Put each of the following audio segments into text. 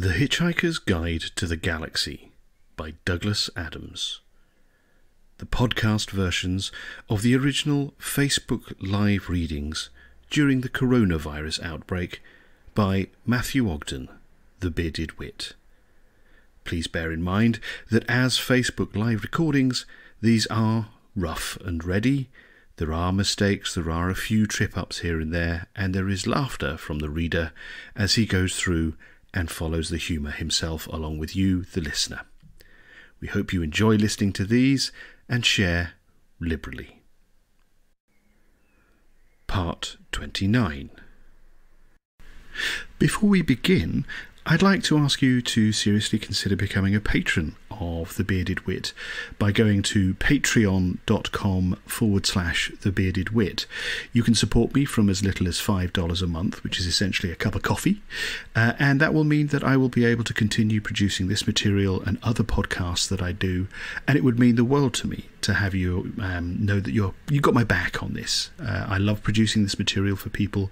The Hitchhiker's Guide to the Galaxy by Douglas Adams. The podcast versions of the original Facebook Live readings during the coronavirus outbreak by Matthew Ogden, the Bearded Wit. Please bear in mind that as Facebook Live recordings, these are rough and ready. There are mistakes, there are a few trip ups here and there, and there is laughter from the reader as he goes through and follows the humour himself along with you, the listener. We hope you enjoy listening to these and share liberally. Part 29 Before we begin, I'd like to ask you to seriously consider becoming a patron of The Bearded Wit by going to patreon.com forward slash The Bearded Wit. You can support me from as little as $5 a month, which is essentially a cup of coffee, uh, and that will mean that I will be able to continue producing this material and other podcasts that I do, and it would mean the world to me to have you um, know that you're you got my back on this. Uh, I love producing this material for people,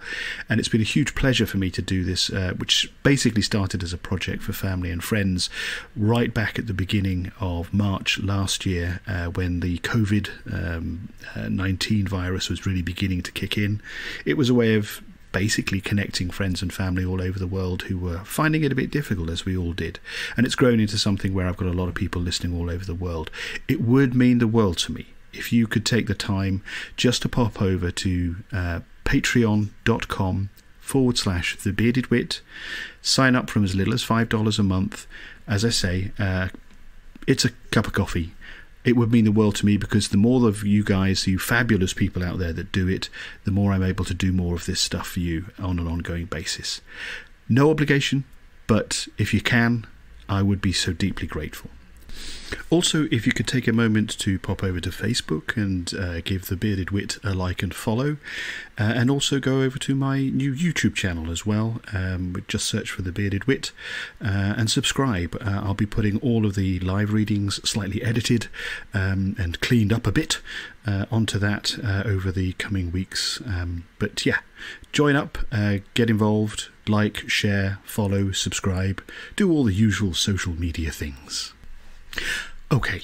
and it's been a huge pleasure for me to do this, uh, which basically started as a project for family and friends right back at the beginning of March last year uh, when the COVID um, uh, 19 virus was really beginning to kick in. It was a way of basically connecting friends and family all over the world who were finding it a bit difficult, as we all did. And it's grown into something where I've got a lot of people listening all over the world. It would mean the world to me if you could take the time just to pop over to uh, patreon.com forward slash the bearded wit, sign up from as little as $5 a month. As I say, uh, it's a cup of coffee it would mean the world to me because the more of you guys, you fabulous people out there that do it, the more I'm able to do more of this stuff for you on an ongoing basis. No obligation, but if you can, I would be so deeply grateful. Also, if you could take a moment to pop over to Facebook and uh, give The Bearded Wit a like and follow, uh, and also go over to my new YouTube channel as well. Um, just search for The Bearded Wit uh, and subscribe. Uh, I'll be putting all of the live readings, slightly edited um, and cleaned up a bit, uh, onto that uh, over the coming weeks. Um, but yeah, join up, get involved, like, share, follow, subscribe, do all the usual social media things. Okay,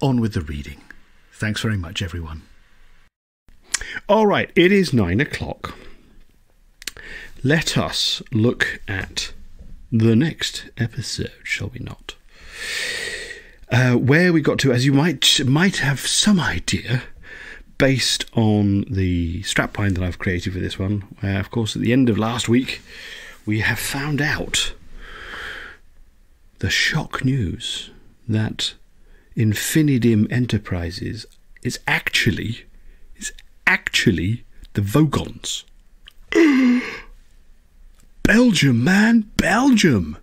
on with the reading. Thanks very much, everyone. All right, it is nine o'clock. Let us look at the next episode, shall we not? Uh, where we got to, as you might might have some idea, based on the strapline that I've created for this one. Where, of course, at the end of last week, we have found out the shock news that Infinidim Enterprises is actually is actually the Vogons. Belgium, man, Belgium.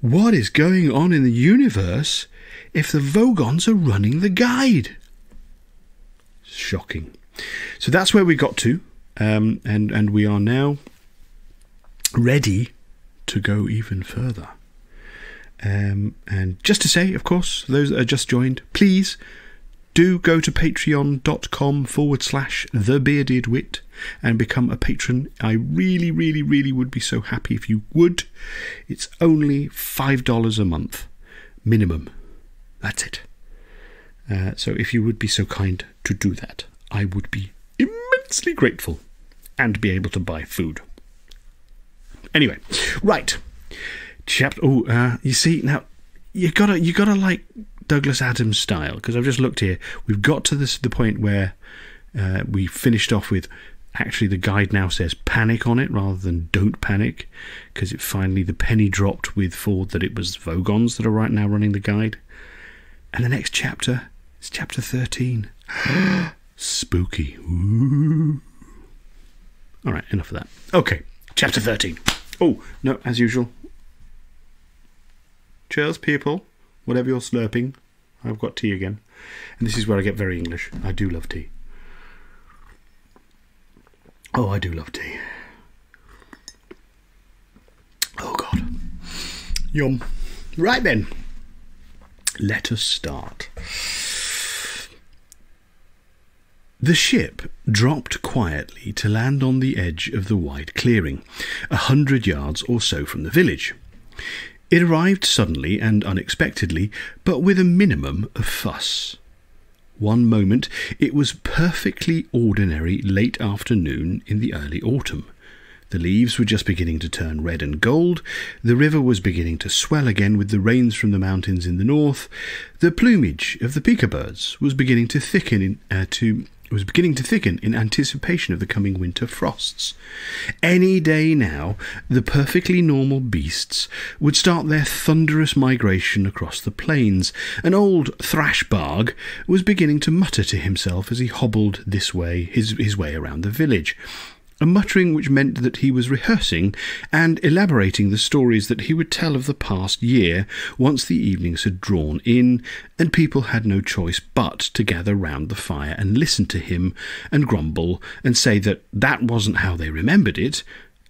What is going on in the universe if the Vogons are running the guide? Shocking. So that's where we got to, um, and and we are now ready to go even further. Um, and just to say, of course, those that are just joined, please do go to patreon.com forward slash the bearded wit and become a patron. I really, really, really would be so happy if you would. It's only $5 a month minimum. That's it. Uh, so if you would be so kind to do that, I would be immensely grateful and be able to buy food. Anyway, right chapter. Oh, uh, you see now, you gotta you gotta like Douglas Adams style because I've just looked here. We've got to this the point where uh, we finished off with. Actually, the guide now says panic on it rather than don't panic because it finally the penny dropped with Ford that it was Vogons that are right now running the guide. And the next chapter is chapter 13. Spooky. Ooh. All right, enough of that. Okay, chapter 13. Oh, no, as usual, Cheers, people. Whatever you're slurping, I've got tea again. And this is where I get very English. I do love tea. Oh, I do love tea. Oh, God. Yum. Right then. Let us start. The ship dropped quietly to land on the edge of the wide clearing, a hundred yards or so from the village. It arrived suddenly and unexpectedly, but with a minimum of fuss. One moment it was perfectly ordinary late afternoon in the early autumn. The leaves were just beginning to turn red and gold, the river was beginning to swell again with the rains from the mountains in the north, the plumage of the Pikka birds was beginning to thicken in, uh, to was beginning to thicken in anticipation of the coming winter frosts. Any day now, the perfectly normal beasts would start their thunderous migration across the plains. An old Thrashbarg was beginning to mutter to himself as he hobbled this way, his, his way around the village a muttering which meant that he was rehearsing and elaborating the stories that he would tell of the past year once the evenings had drawn in, and people had no choice but to gather round the fire and listen to him and grumble and say that that wasn't how they remembered it,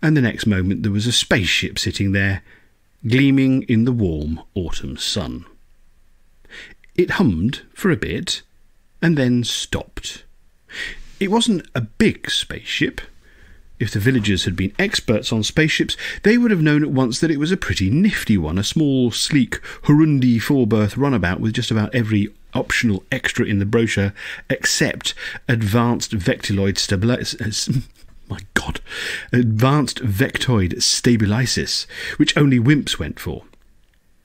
and the next moment there was a spaceship sitting there, gleaming in the warm autumn sun. It hummed for a bit and then stopped. It wasn't a big spaceship if the villagers had been experts on spaceships, they would have known at once that it was a pretty nifty one, a small, sleek Hrundi four berth runabout with just about every optional extra in the brochure except advanced vectiloid stabilis... My God, advanced vectoid stabilisis, which only wimps went for.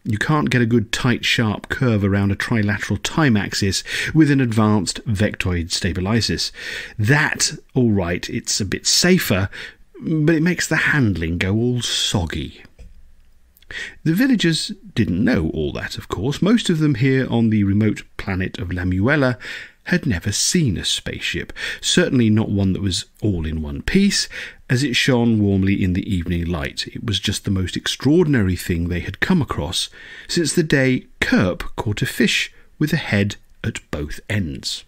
You can't get a good tight sharp curve around a trilateral time axis with an advanced vectoid stabilisis. That, all right, it's a bit safer, but it makes the handling go all soggy. The villagers didn't know all that, of course. Most of them here on the remote planet of Lamuella had never seen a spaceship, certainly not one that was all in one piece, as it shone warmly in the evening light. It was just the most extraordinary thing they had come across since the day Kerp caught a fish with a head at both ends.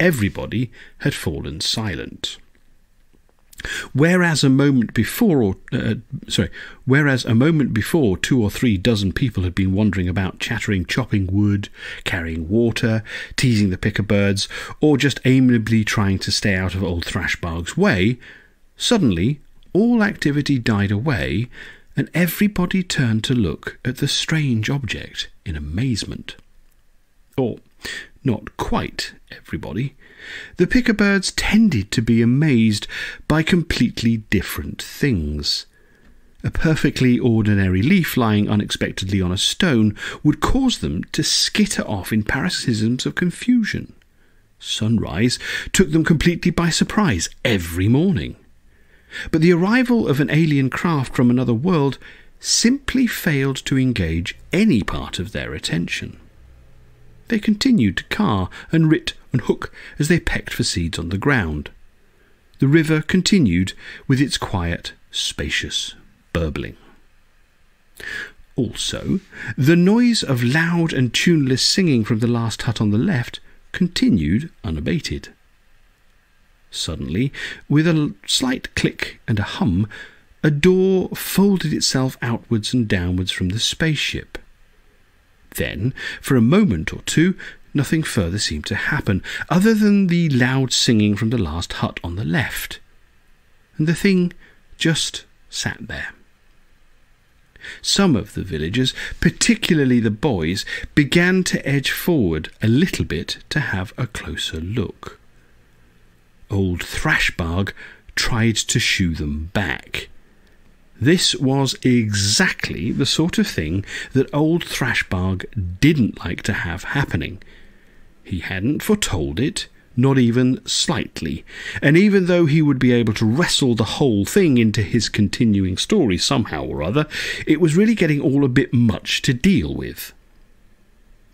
Everybody had fallen silent. Whereas a moment before, or uh, sorry, whereas a moment before, two or three dozen people had been wandering about, chattering, chopping wood, carrying water, teasing the Pikka birds, or just amiably trying to stay out of old Thrashbarg's way, suddenly all activity died away, and everybody turned to look at the strange object in amazement. Or not quite everybody. The Pikka birds tended to be amazed by completely different things. A perfectly ordinary leaf lying unexpectedly on a stone would cause them to skitter off in paroxysms of confusion. Sunrise took them completely by surprise every morning. But the arrival of an alien craft from another world simply failed to engage any part of their attention. They continued to car and rit and hook as they pecked for seeds on the ground. The river continued with its quiet, spacious burbling. Also, the noise of loud and tuneless singing from the last hut on the left continued unabated. Suddenly, with a slight click and a hum, a door folded itself outwards and downwards from the spaceship. Then, for a moment or two, nothing further seemed to happen, other than the loud singing from the last hut on the left. And the thing just sat there. Some of the villagers, particularly the boys, began to edge forward a little bit to have a closer look. Old Thrashbarg tried to shoo them back. This was exactly the sort of thing that old Thrashbarg didn't like to have happening. He hadn't foretold it, not even slightly, and even though he would be able to wrestle the whole thing into his continuing story somehow or other, it was really getting all a bit much to deal with.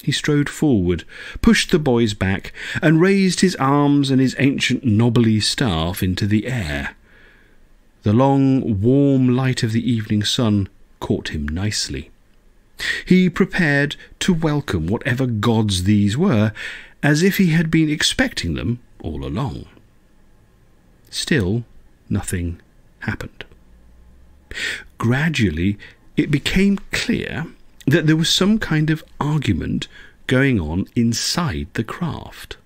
He strode forward, pushed the boys back, and raised his arms and his ancient knobbly staff into the air. The long, warm light of the evening sun caught him nicely. He prepared to welcome whatever gods these were, as if he had been expecting them all along. Still, nothing happened. Gradually, it became clear that there was some kind of argument going on inside the craft.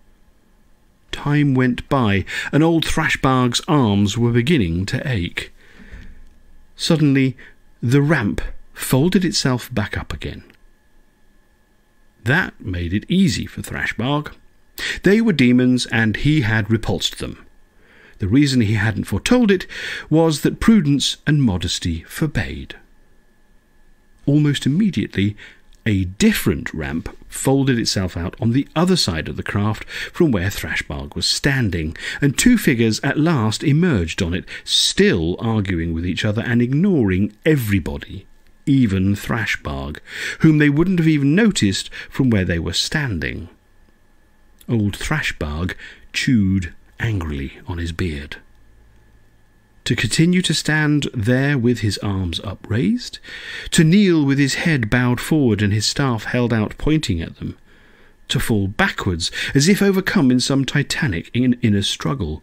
time went by and old Thrashbarg's arms were beginning to ache. Suddenly, the ramp folded itself back up again. That made it easy for Thrashbarg. They were demons, and he had repulsed them. The reason he hadn't foretold it was that prudence and modesty forbade. Almost immediately, a different ramp folded itself out on the other side of the craft from where Thrashbarg was standing, and two figures at last emerged on it, still arguing with each other and ignoring everybody, even Thrashbarg, whom they wouldn't have even noticed from where they were standing. Old Thrashbarg chewed angrily on his beard to continue to stand there with his arms upraised, to kneel with his head bowed forward and his staff held out pointing at them, to fall backwards as if overcome in some titanic inner struggle.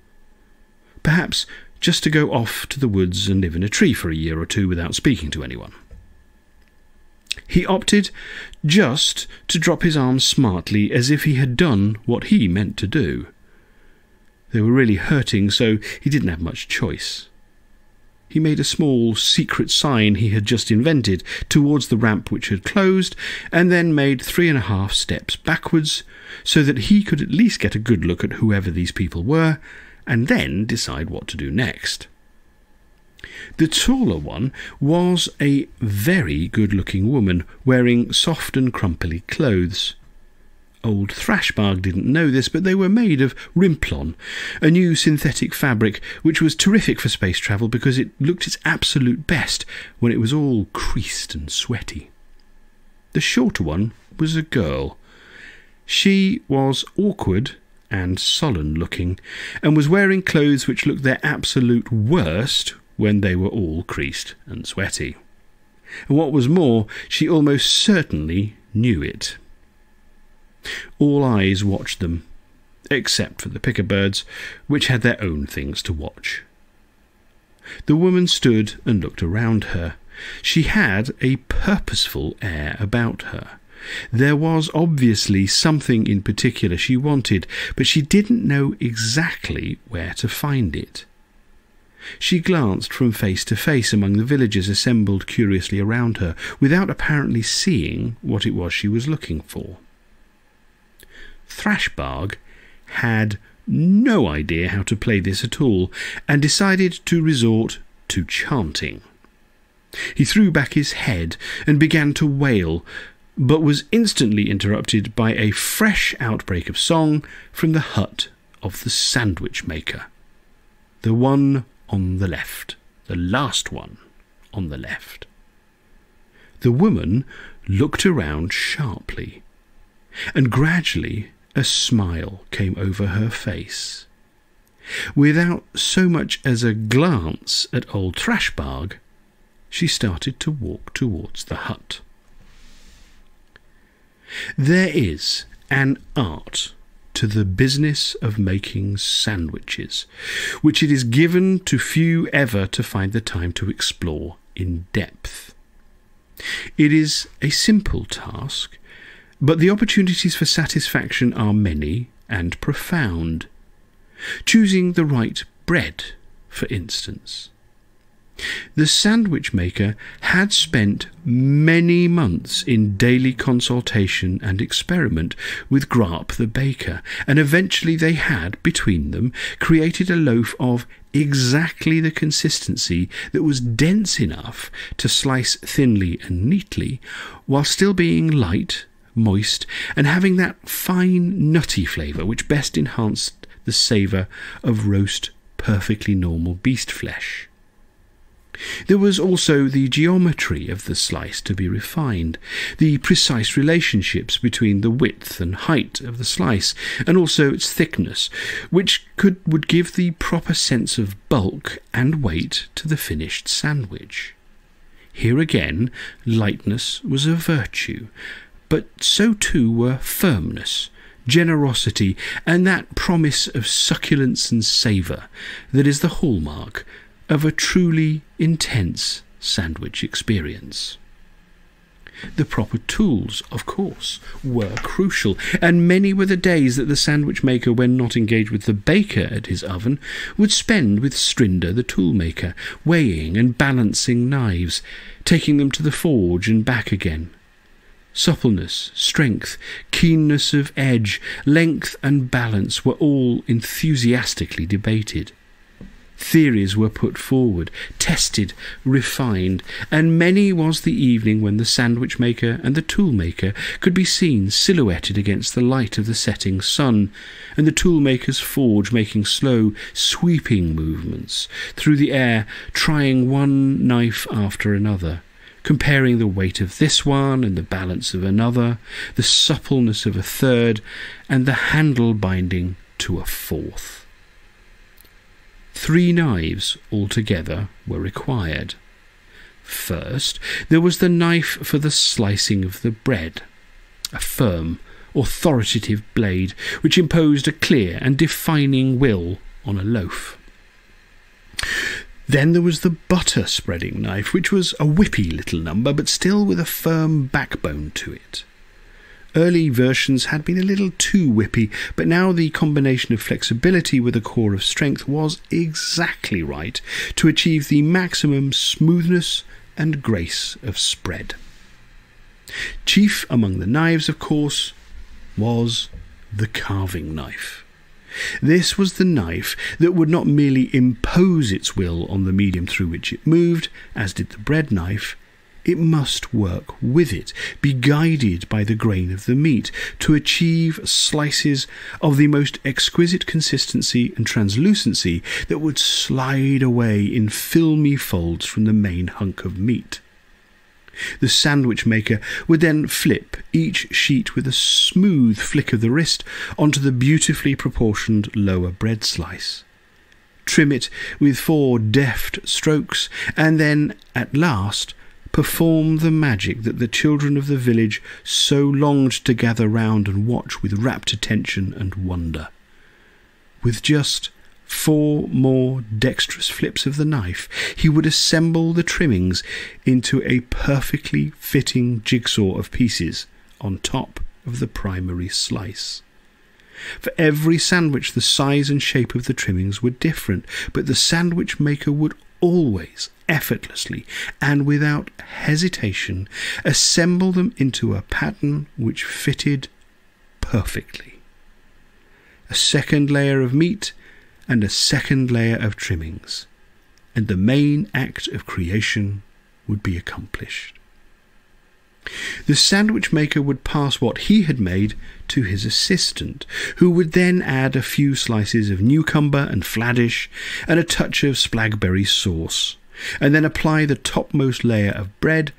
Perhaps just to go off to the woods and live in a tree for a year or two without speaking to anyone. He opted just to drop his arms smartly as if he had done what he meant to do. They were really hurting, so he didn't have much choice. He made a small secret sign he had just invented towards the ramp which had closed, and then made three and a half steps backwards, so that he could at least get a good look at whoever these people were, and then decide what to do next. The taller one was a very good looking woman, wearing soft and crumply clothes. Old Thrashbarg didn't know this, but they were made of Rimplon, a new synthetic fabric which was terrific for space travel because it looked its absolute best when it was all creased and sweaty. The shorter one was a girl. She was awkward and sullen looking, and was wearing clothes which looked their absolute worst when they were all creased and sweaty. And what was more, she almost certainly knew it. All eyes watched them, except for the Pikka birds, which had their own things to watch. The woman stood and looked around her. She had a purposeful air about her. There was obviously something in particular she wanted, but she didn't know exactly where to find it. She glanced from face to face among the villagers assembled curiously around her, without apparently seeing what it was she was looking for. Thrashbarg had no idea how to play this at all, and decided to resort to chanting. He threw back his head and began to wail, but was instantly interrupted by a fresh outbreak of song from the hut of the sandwich maker. The one on the left, the last one on the left. The woman looked around sharply, and gradually a smile came over her face. Without so much as a glance at old Thrashbarg, she started to walk towards the hut. There is an art to the business of making sandwiches, which it is given to few ever to find the time to explore in depth. It is a simple task, but the opportunities for satisfaction are many and profound. Choosing the right bread, for instance. The sandwich maker had spent many months in daily consultation and experiment with Grap the baker, and eventually they had, between them, created a loaf of exactly the consistency that was dense enough to slice thinly and neatly, while still being light moist, and having that fine nutty flavour which best enhanced the savour of roast, perfectly normal beast flesh. There was also the geometry of the slice to be refined, the precise relationships between the width and height of the slice, and also its thickness, which could, would give the proper sense of bulk and weight to the finished sandwich. Here again, lightness was a virtue, but so too were firmness, generosity, and that promise of succulence and savour that is the hallmark of a truly intense sandwich experience. The proper tools, of course, were crucial, and many were the days that the sandwich maker, when not engaged with the baker at his oven, would spend with Strinder the toolmaker, weighing and balancing knives, taking them to the forge and back again. Suppleness, strength, keenness of edge, length, and balance were all enthusiastically debated. Theories were put forward, tested, refined, and many was the evening when the sandwich maker and the tool maker could be seen silhouetted against the light of the setting sun, and the toolmaker's forge making slow, sweeping movements through the air, trying one knife after another comparing the weight of this one and the balance of another, the suppleness of a third, and the handle binding to a fourth. Three knives altogether were required. First, there was the knife for the slicing of the bread, a firm, authoritative blade which imposed a clear and defining will on a loaf. Then there was the butter spreading knife, which was a whippy little number, but still with a firm backbone to it. Early versions had been a little too whippy, but now the combination of flexibility with a core of strength was exactly right to achieve the maximum smoothness and grace of spread. Chief among the knives, of course, was the carving knife. This was the knife that would not merely impose its will on the medium through which it moved, as did the bread knife, it must work with it, be guided by the grain of the meat, to achieve slices of the most exquisite consistency and translucency that would slide away in filmy folds from the main hunk of meat. The sandwich maker would then flip each sheet with a smooth flick of the wrist onto the beautifully proportioned lower bread slice. Trim it with four deft strokes, and then, at last, perform the magic that the children of the village so longed to gather round and watch with rapt attention and wonder. With just four more dexterous flips of the knife, he would assemble the trimmings into a perfectly fitting jigsaw of pieces on top of the primary slice. For every sandwich, the size and shape of the trimmings were different, but the sandwich maker would always, effortlessly, and without hesitation, assemble them into a pattern which fitted perfectly. A second layer of meat and a second layer of trimmings, and the main act of creation would be accomplished. The sandwich maker would pass what he had made to his assistant, who would then add a few slices of newcumber and fladdish and a touch of splagberry sauce, and then apply the topmost layer of bread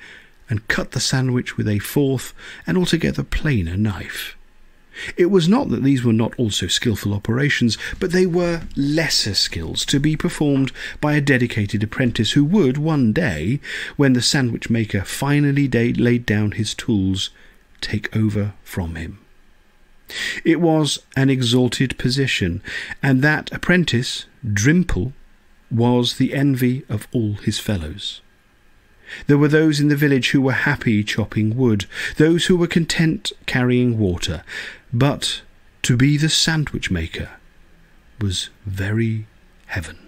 and cut the sandwich with a fourth and altogether plainer knife. It was not that these were not also skilful operations, but they were lesser skills to be performed by a dedicated apprentice who would one day, when the sandwich maker finally laid down his tools, take over from him. It was an exalted position, and that apprentice, Drimple, was the envy of all his fellows. There were those in the village who were happy chopping wood, those who were content carrying water, but to be the sandwich maker was very heaven.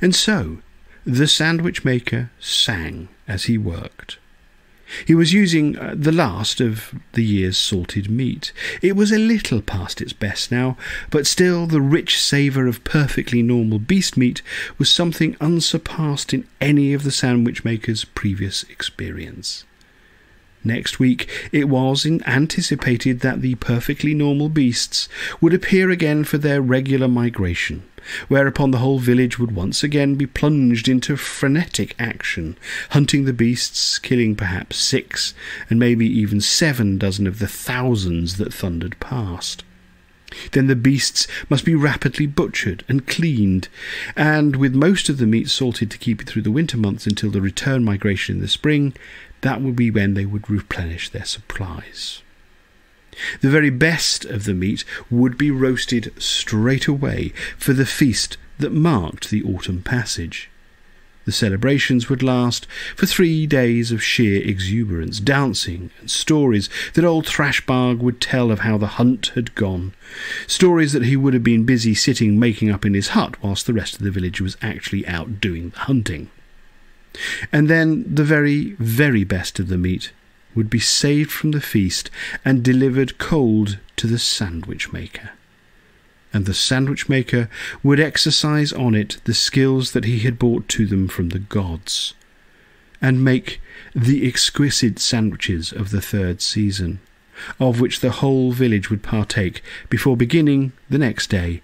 And so the sandwich maker sang as he worked. He was using uh, the last of the year's salted meat. It was a little past its best now, but still the rich savour of perfectly normal beast meat was something unsurpassed in any of the sandwich maker's previous experience. Next week, it was anticipated that the perfectly normal beasts would appear again for their regular migration, whereupon the whole village would once again be plunged into frenetic action, hunting the beasts, killing perhaps six, and maybe even seven dozen of the thousands that thundered past. Then the beasts must be rapidly butchered and cleaned, and with most of the meat salted to keep it through the winter months until the return migration in the spring, that would be when they would replenish their supplies. The very best of the meat would be roasted straight away for the feast that marked the autumn passage. The celebrations would last for three days of sheer exuberance, dancing and stories that old Thrashbarg would tell of how the hunt had gone. Stories that he would have been busy sitting making up in his hut whilst the rest of the village was actually out doing the hunting. And then the very, very best of the meat would be saved from the feast and delivered cold to the sandwich maker and the sandwich maker would exercise on it the skills that he had brought to them from the gods, and make the exquisite sandwiches of the third season, of which the whole village would partake before beginning the next day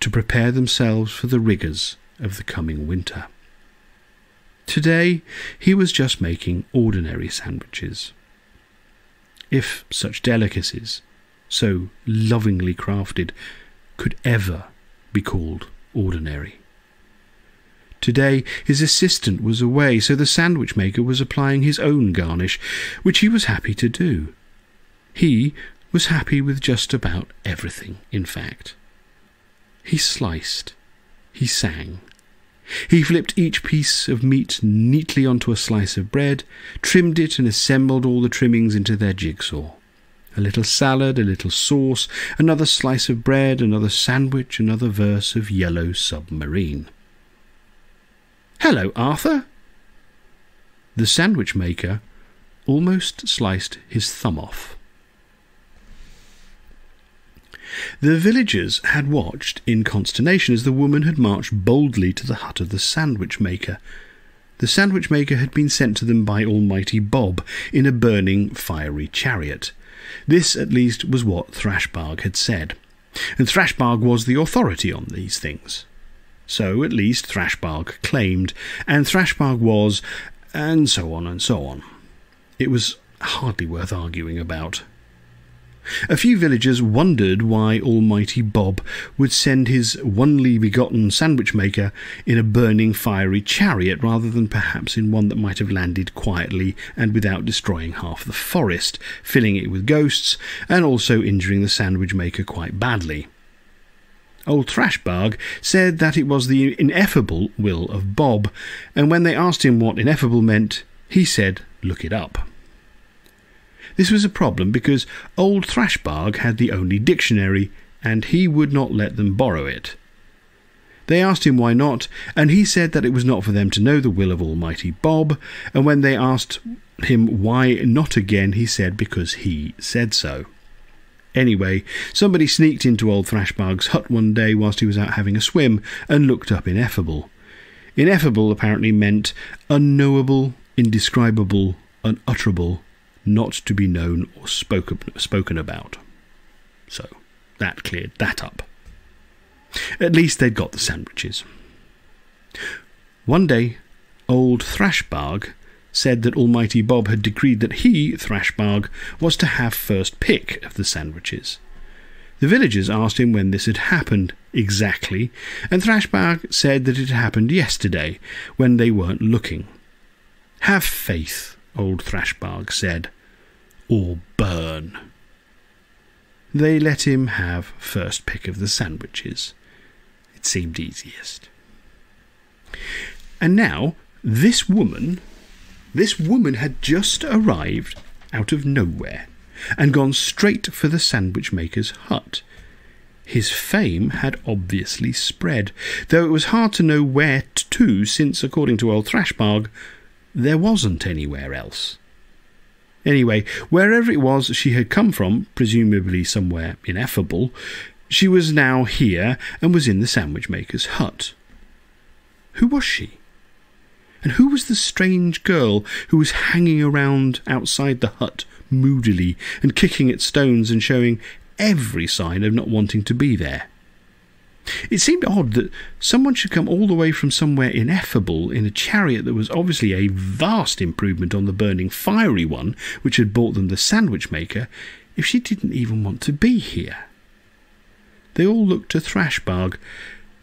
to prepare themselves for the rigours of the coming winter. Today he was just making ordinary sandwiches. If such delicacies, so lovingly crafted, could ever be called ordinary. Today his assistant was away, so the sandwich maker was applying his own garnish, which he was happy to do. He was happy with just about everything, in fact. He sliced. He sang. He flipped each piece of meat neatly onto a slice of bread, trimmed it, and assembled all the trimmings into their jigsaw a little salad, a little sauce, another slice of bread, another sandwich, another verse of Yellow Submarine. Hello, Arthur. The sandwich maker almost sliced his thumb off. The villagers had watched in consternation as the woman had marched boldly to the hut of the sandwich maker. The sandwich maker had been sent to them by Almighty Bob in a burning, fiery chariot. This, at least, was what Thrashbarg had said, and Thrashbarg was the authority on these things. So, at least, Thrashbarg claimed, and Thrashbarg was, and so on and so on. It was hardly worth arguing about. A few villagers wondered why Almighty Bob would send his only begotten sandwich maker in a burning fiery chariot rather than perhaps in one that might have landed quietly and without destroying half the forest, filling it with ghosts, and also injuring the sandwich maker quite badly. Old Thrashbarg said that it was the ineffable will of Bob, and when they asked him what ineffable meant, he said, Look it up. This was a problem because old Thrashbarg had the only dictionary, and he would not let them borrow it. They asked him why not, and he said that it was not for them to know the will of Almighty Bob, and when they asked him why not again, he said because he said so. Anyway, somebody sneaked into old Thrashbarg's hut one day whilst he was out having a swim and looked up ineffable. Ineffable apparently meant unknowable, indescribable, unutterable, not to be known or spoken, spoken about. So that cleared that up. At least they'd got the sandwiches. One day, old Thrashbarg said that Almighty Bob had decreed that he, Thrashbarg, was to have first pick of the sandwiches. The villagers asked him when this had happened exactly, and Thrashbarg said that it had happened yesterday, when they weren't looking. Have faith, old Thrashbarg said or burn. They let him have first pick of the sandwiches. It seemed easiest. And now, this woman, this woman had just arrived out of nowhere and gone straight for the sandwich maker's hut. His fame had obviously spread, though it was hard to know where to, since, according to old Thrashbarg, there wasn't anywhere else. Anyway, wherever it was she had come from, presumably somewhere ineffable, she was now here and was in the sandwich maker's hut. Who was she? And who was the strange girl who was hanging around outside the hut moodily and kicking at stones and showing every sign of not wanting to be there? It seemed odd that someone should come all the way from somewhere ineffable in a chariot that was obviously a vast improvement on the burning fiery one which had brought them the sandwich maker, if she didn't even want to be here. They all looked to Thrashbarg,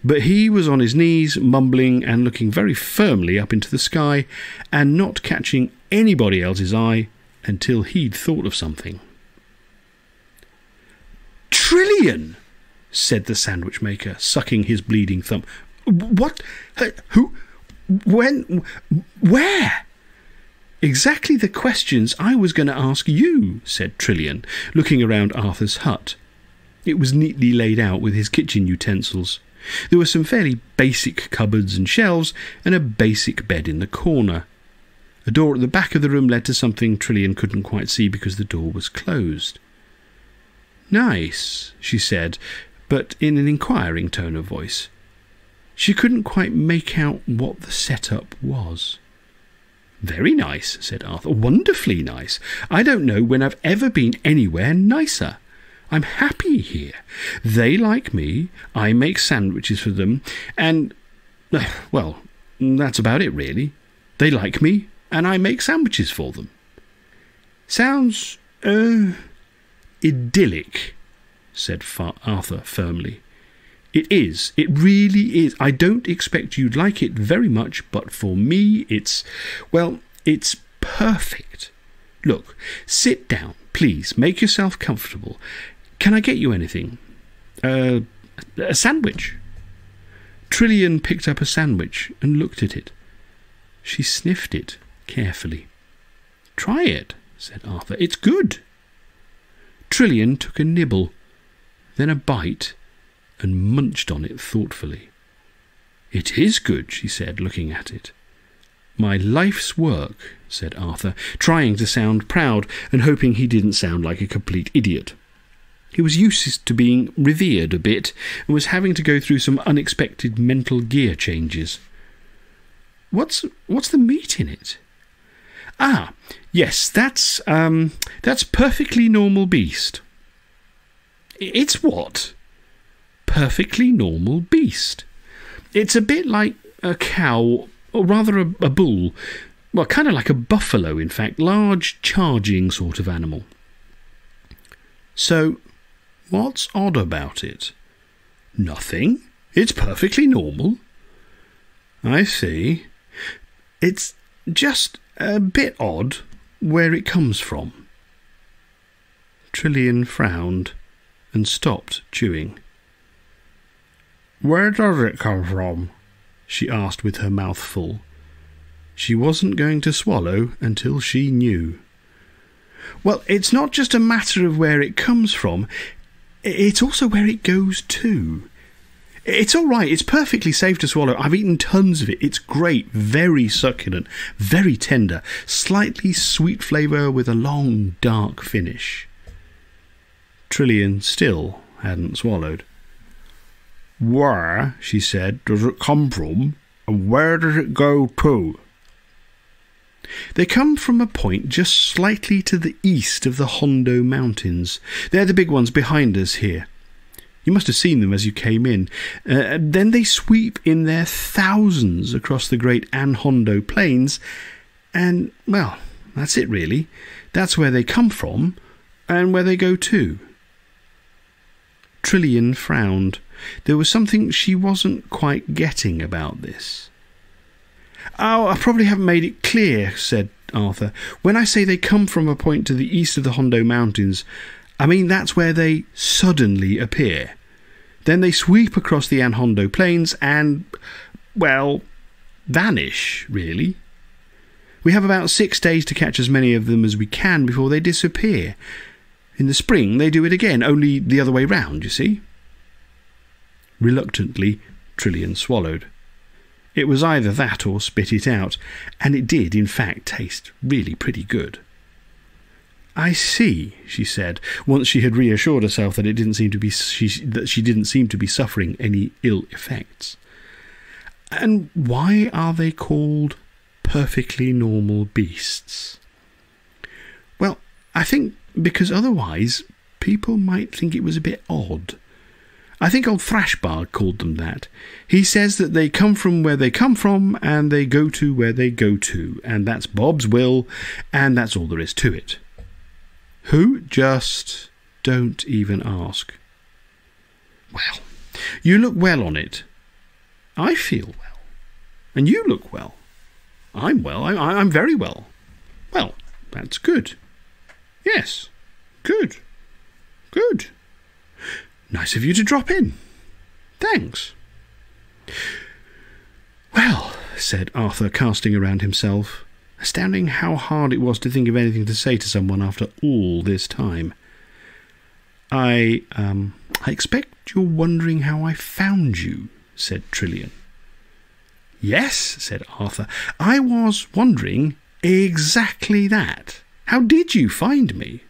but he was on his knees, mumbling and looking very firmly up into the sky, and not catching anybody else's eye until he'd thought of something. Trillian! Said the sandwich maker, sucking his bleeding thumb. What? Who? When? Where? Exactly the questions I was going to ask you, said Trillian, looking around Arthur's hut. It was neatly laid out with his kitchen utensils. There were some fairly basic cupboards and shelves, and a basic bed in the corner. A door at the back of the room led to something Trillian couldn't quite see because the door was closed. Nice, she said, but in an inquiring tone of voice. She couldn't quite make out what the setup was. Very nice, said Arthur. Wonderfully nice. I don't know when I've ever been anywhere nicer. I'm happy here. They like me. I make sandwiches for them. And, well, that's about it, really. They like me, and I make sandwiches for them. Sounds, uh, idyllic, said Arthur firmly. It is. It really is. I don't expect you'd like it very much, but for me, it's, well, it's perfect. Look, sit down, please. Make yourself comfortable. Can I get you anything? Uh, a sandwich. Trillian picked up a sandwich and looked at it. She sniffed it carefully. Try it, said Arthur. It's good. Trillian took a nibble, then a bite and munched on it thoughtfully. It is good, she said, looking at it. My life's work, said Arthur, trying to sound proud and hoping he didn't sound like a complete idiot. He was used to being revered a bit and was having to go through some unexpected mental gear changes. What's what's the meat in it? Ah, yes, that's um that's perfectly normal beast. It's what? perfectly normal beast. It's a bit like a cow, or rather a, a bull, well, kind of like a buffalo, in fact, large, charging sort of animal. So, what's odd about it? Nothing. It's perfectly normal. I see. It's just a bit odd where it comes from. Trillian frowned and stopped chewing. Where does it come from? she asked with her mouth full. She wasn't going to swallow until she knew. Well, it's not just a matter of where it comes from, it's also where it goes to. It's all right. It's perfectly safe to swallow. I've eaten tons of it. It's great, very succulent, very tender, slightly sweet flavour with a long, dark finish. Trillian still hadn't swallowed. Where, she said, does it come from, and where does it go to? They come from a point just slightly to the east of the Hondo Mountains. They're the big ones behind us here. You must have seen them as you came in. Uh, then they sweep in their thousands across the great Anhondo Plains, and, well, that's it really. That's where they come from, and where they go to. Trillian frowned. There was something she wasn't quite getting about this. Oh, I probably haven't made it clear, said Arthur. When I say they come from a point to the east of the Hondo Mountains, I mean that's where they suddenly appear. Then they sweep across the Anhondo Plains and, well, vanish, really. We have about six days to catch as many of them as we can before they disappear. In the spring, they do it again, only the other way round, you see. Reluctantly, Trillian swallowed. It was either that or spit it out, and it did, in fact, taste really pretty good. I see, she said, once she had reassured herself that it didn't seem to be she, that she didn't seem to be suffering any ill effects. And why are they called perfectly normal beasts? Well, I think because otherwise people might think it was a bit odd. I think old Thrashbarg called them that. He says that they come from where they come from and they go to where they go to, and that's Bob's will, and that's all there is to it. Who? Just don't even ask. Well, you look well on it. I feel well. And you look well. I'm well. I'm very well. Well, that's good. Yes. Good. Good. Nice of you to drop in. Thanks. Well, said Arthur, casting around himself. Astounding how hard it was to think of anything to say to someone after all this time. I, um, I expect you're wondering how I found you, said Trillian. Yes, said Arthur. I was wondering exactly that. How did you find me?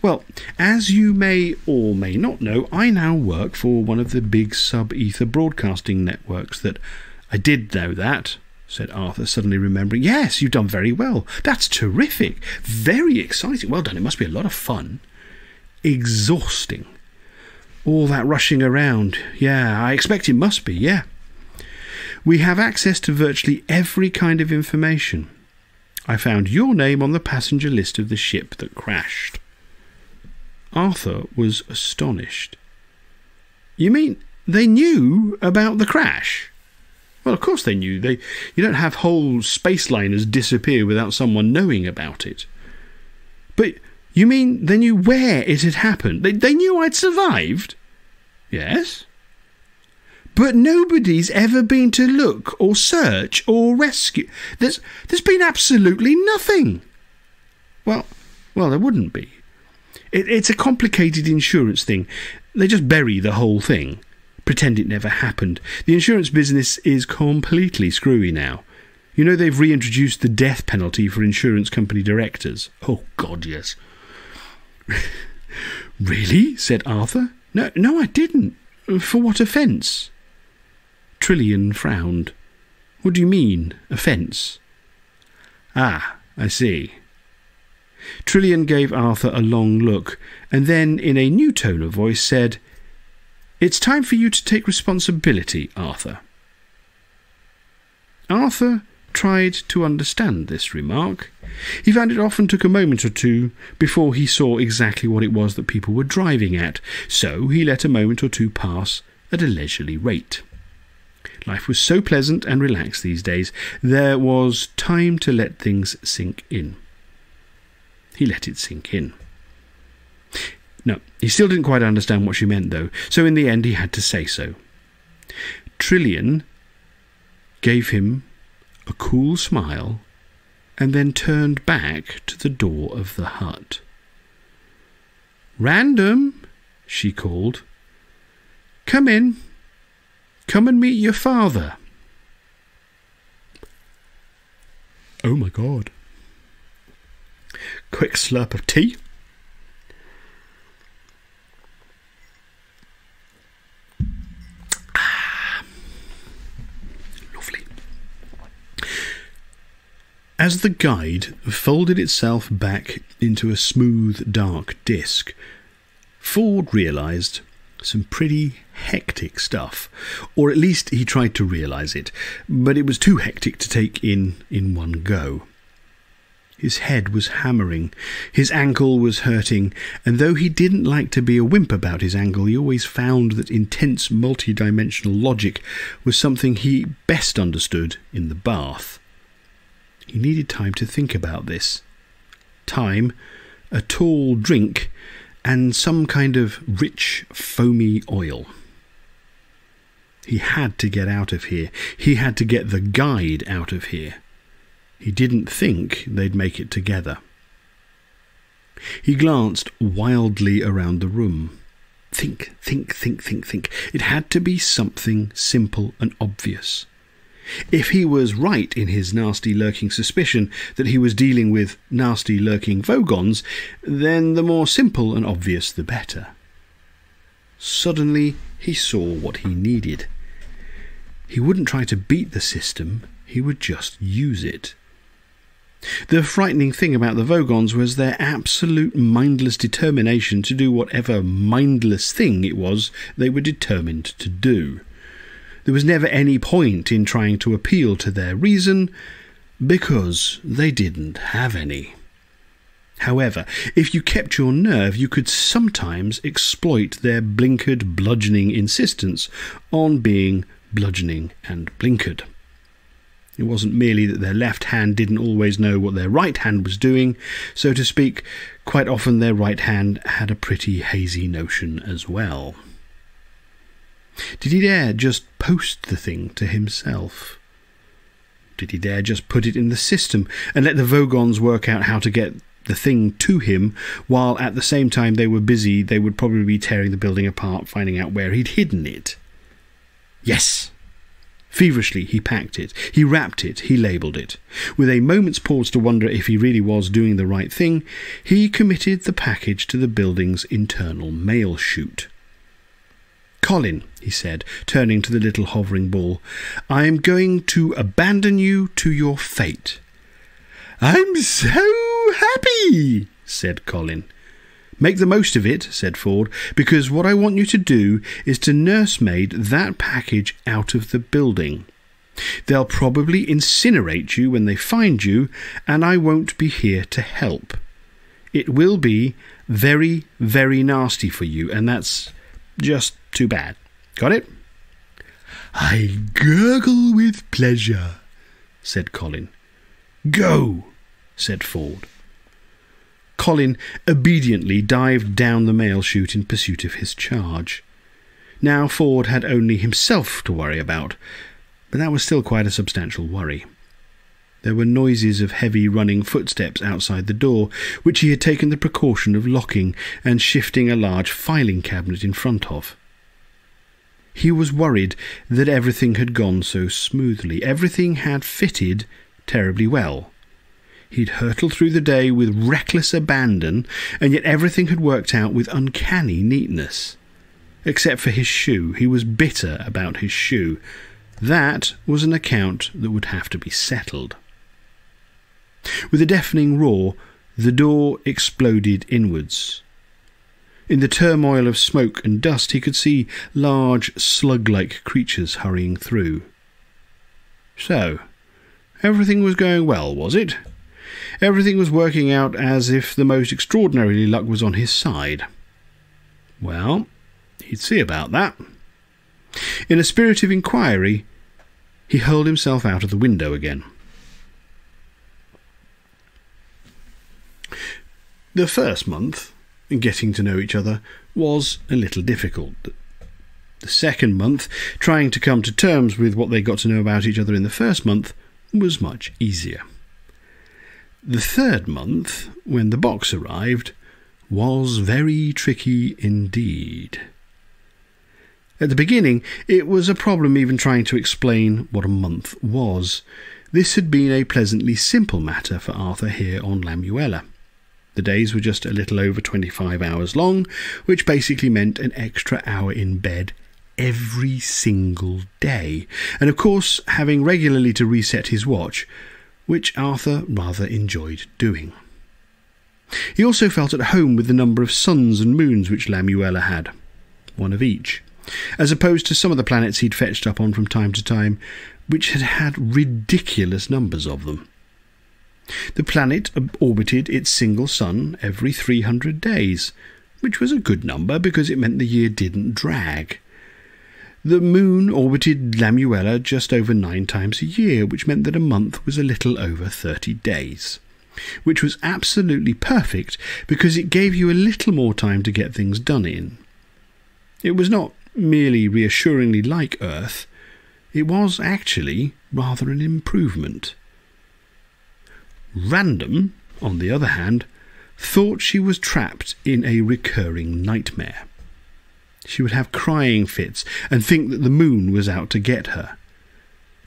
Well, as you may or may not know, I now work for one of the big Sub-Etha broadcasting networks that. I did know that, said Arthur, suddenly remembering. Yes, you've done very well. That's terrific. Very exciting. Well done. It must be a lot of fun. Exhausting. All that rushing around. Yeah, I expect it must be, yeah. We have access to virtually every kind of information. I found your name on the passenger list of the ship that crashed. Arthur was astonished. You mean they knew about the crash? Well, of course they knew. They, you don't have whole space liners disappear without someone knowing about it. But you mean they knew where it had happened? They, they knew I'd survived? Yes. But nobody's ever been to look or search or rescue. There's, there's been absolutely nothing. Well, well, there wouldn't be. It, it's a complicated insurance thing. They just bury the whole thing, pretend it never happened. The insurance business is completely screwy now. You know they've reintroduced the death penalty for insurance company directors. Oh God, yes. really? said Arthur. No, no, I didn't. For what offence? Trillian frowned. What do you mean, offence? Ah, I see. Trillian gave Arthur a long look, and then, in a new tone of voice, said, It's time for you to take responsibility, Arthur. Arthur tried to understand this remark. He found it often took a moment or two before he saw exactly what it was that people were driving at, so he let a moment or two pass at a leisurely rate. Life was so pleasant and relaxed these days, there was time to let things sink in. He let it sink in. No, he still didn't quite understand what she meant, though, so in the end he had to say so. Trillian gave him a cool smile and then turned back to the door of the hut. Random, she called. Come in. Come and meet your father. Oh my god quick slurp of tea. Ah, lovely. As the guide folded itself back into a smooth, dark disk, Ford realised some pretty hectic stuff. Or at least he tried to realise it, but it was too hectic to take in in one go. His head was hammering, his ankle was hurting, and though he didn't like to be a wimp about his ankle, he always found that intense multidimensional logic was something he best understood in the bath. He needed time to think about this. Time, a tall drink, and some kind of rich, foamy oil. He had to get out of here. He had to get the guide out of here. He didn't think they'd make it together. He glanced wildly around the room. Think, think, think, think, think. It had to be something simple and obvious. If he was right in his nasty lurking suspicion that he was dealing with nasty lurking Vogons, then the more simple and obvious the better. Suddenly he saw what he needed. He wouldn't try to beat the system, he would just use it. The frightening thing about the Vogons was their absolute mindless determination to do whatever mindless thing it was they were determined to do. There was never any point in trying to appeal to their reason, because they didn't have any. However, if you kept your nerve, you could sometimes exploit their blinkered, bludgeoning insistence on being bludgeoning and blinkered. It wasn't merely that their left hand didn't always know what their right hand was doing, so to speak, quite often their right hand had a pretty hazy notion as well. Did he dare just post the thing to himself? Did he dare just put it in the system and let the Vogons work out how to get the thing to him, while at the same time they were busy, they would probably be tearing the building apart, finding out where he'd hidden it? Yes! Feverishly, he packed it, he wrapped it, he labelled it. With a moment's pause to wonder if he really was doing the right thing, he committed the package to the building's internal mail chute. Colin, he said, turning to the little hovering ball, I am going to abandon you to your fate. I'm so happy, said Colin. Make the most of it, said Ford, because what I want you to do is to nursemaid that package out of the building. They'll probably incinerate you when they find you, and I won't be here to help. It will be very, very nasty for you, and that's just too bad. Got it? I gurgle with pleasure, said Colin. Go, said Ford. Colin obediently dived down the mail chute in pursuit of his charge. Now Ford had only himself to worry about, but that was still quite a substantial worry. There were noises of heavy running footsteps outside the door, which he had taken the precaution of locking and shifting a large filing cabinet in front of. He was worried that everything had gone so smoothly. Everything had fitted terribly well. He'd hurtled through the day with reckless abandon, and yet everything had worked out with uncanny neatness. Except for his shoe. He was bitter about his shoe. That was an account that would have to be settled. With a deafening roar, the door exploded inwards. In the turmoil of smoke and dust, he could see large, slug like creatures hurrying through. So, everything was going well, was it? Everything was working out as if the most extraordinary luck was on his side. Well, he'd see about that. In a spirit of inquiry, he hurled himself out of the window again. The first month, getting to know each other, was a little difficult. The second month, trying to come to terms with what they got to know about each other in the first month, was much easier. The third month, when the box arrived, was very tricky indeed. At the beginning, it was a problem even trying to explain what a month was. This had been a pleasantly simple matter for Arthur here on Lamuella. The days were just a little over 25 hours long, which basically meant an extra hour in bed every single day. And of course, having regularly to reset his watch, which Arthur rather enjoyed doing. He also felt at home with the number of suns and moons which Lamuella had, one of each, as opposed to some of the planets he'd fetched up on from time to time, which had had ridiculous numbers of them. The planet orbited its single sun every 300 days, which was a good number because it meant the year didn't drag. The moon orbited Lamuella just over nine times a year, which meant that a month was a little over 30 days. Which was absolutely perfect because it gave you a little more time to get things done in. It was not merely reassuringly like Earth, it was actually rather an improvement. Random, on the other hand, thought she was trapped in a recurring nightmare. She would have crying fits and think that the moon was out to get her.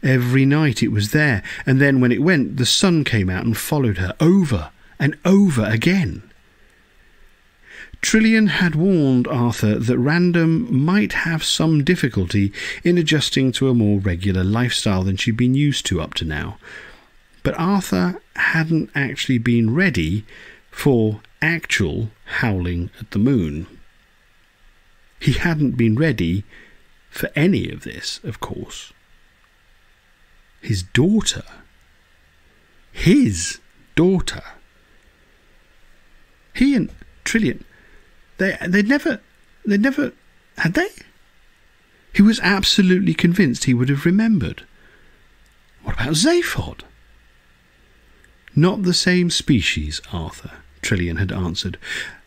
Every night it was there, and then when it went, the sun came out and followed her over and over again. Trillian had warned Arthur that Random might have some difficulty in adjusting to a more regular lifestyle than she'd been used to up to now. But Arthur hadn't actually been ready for actual howling at the moon. He hadn't been ready for any of this, of course. His daughter. His daughter. He and Trillian, they they never they never had they? He was absolutely convinced he would have remembered. What about Zaphod? Not the same species, Arthur, Trillian had answered.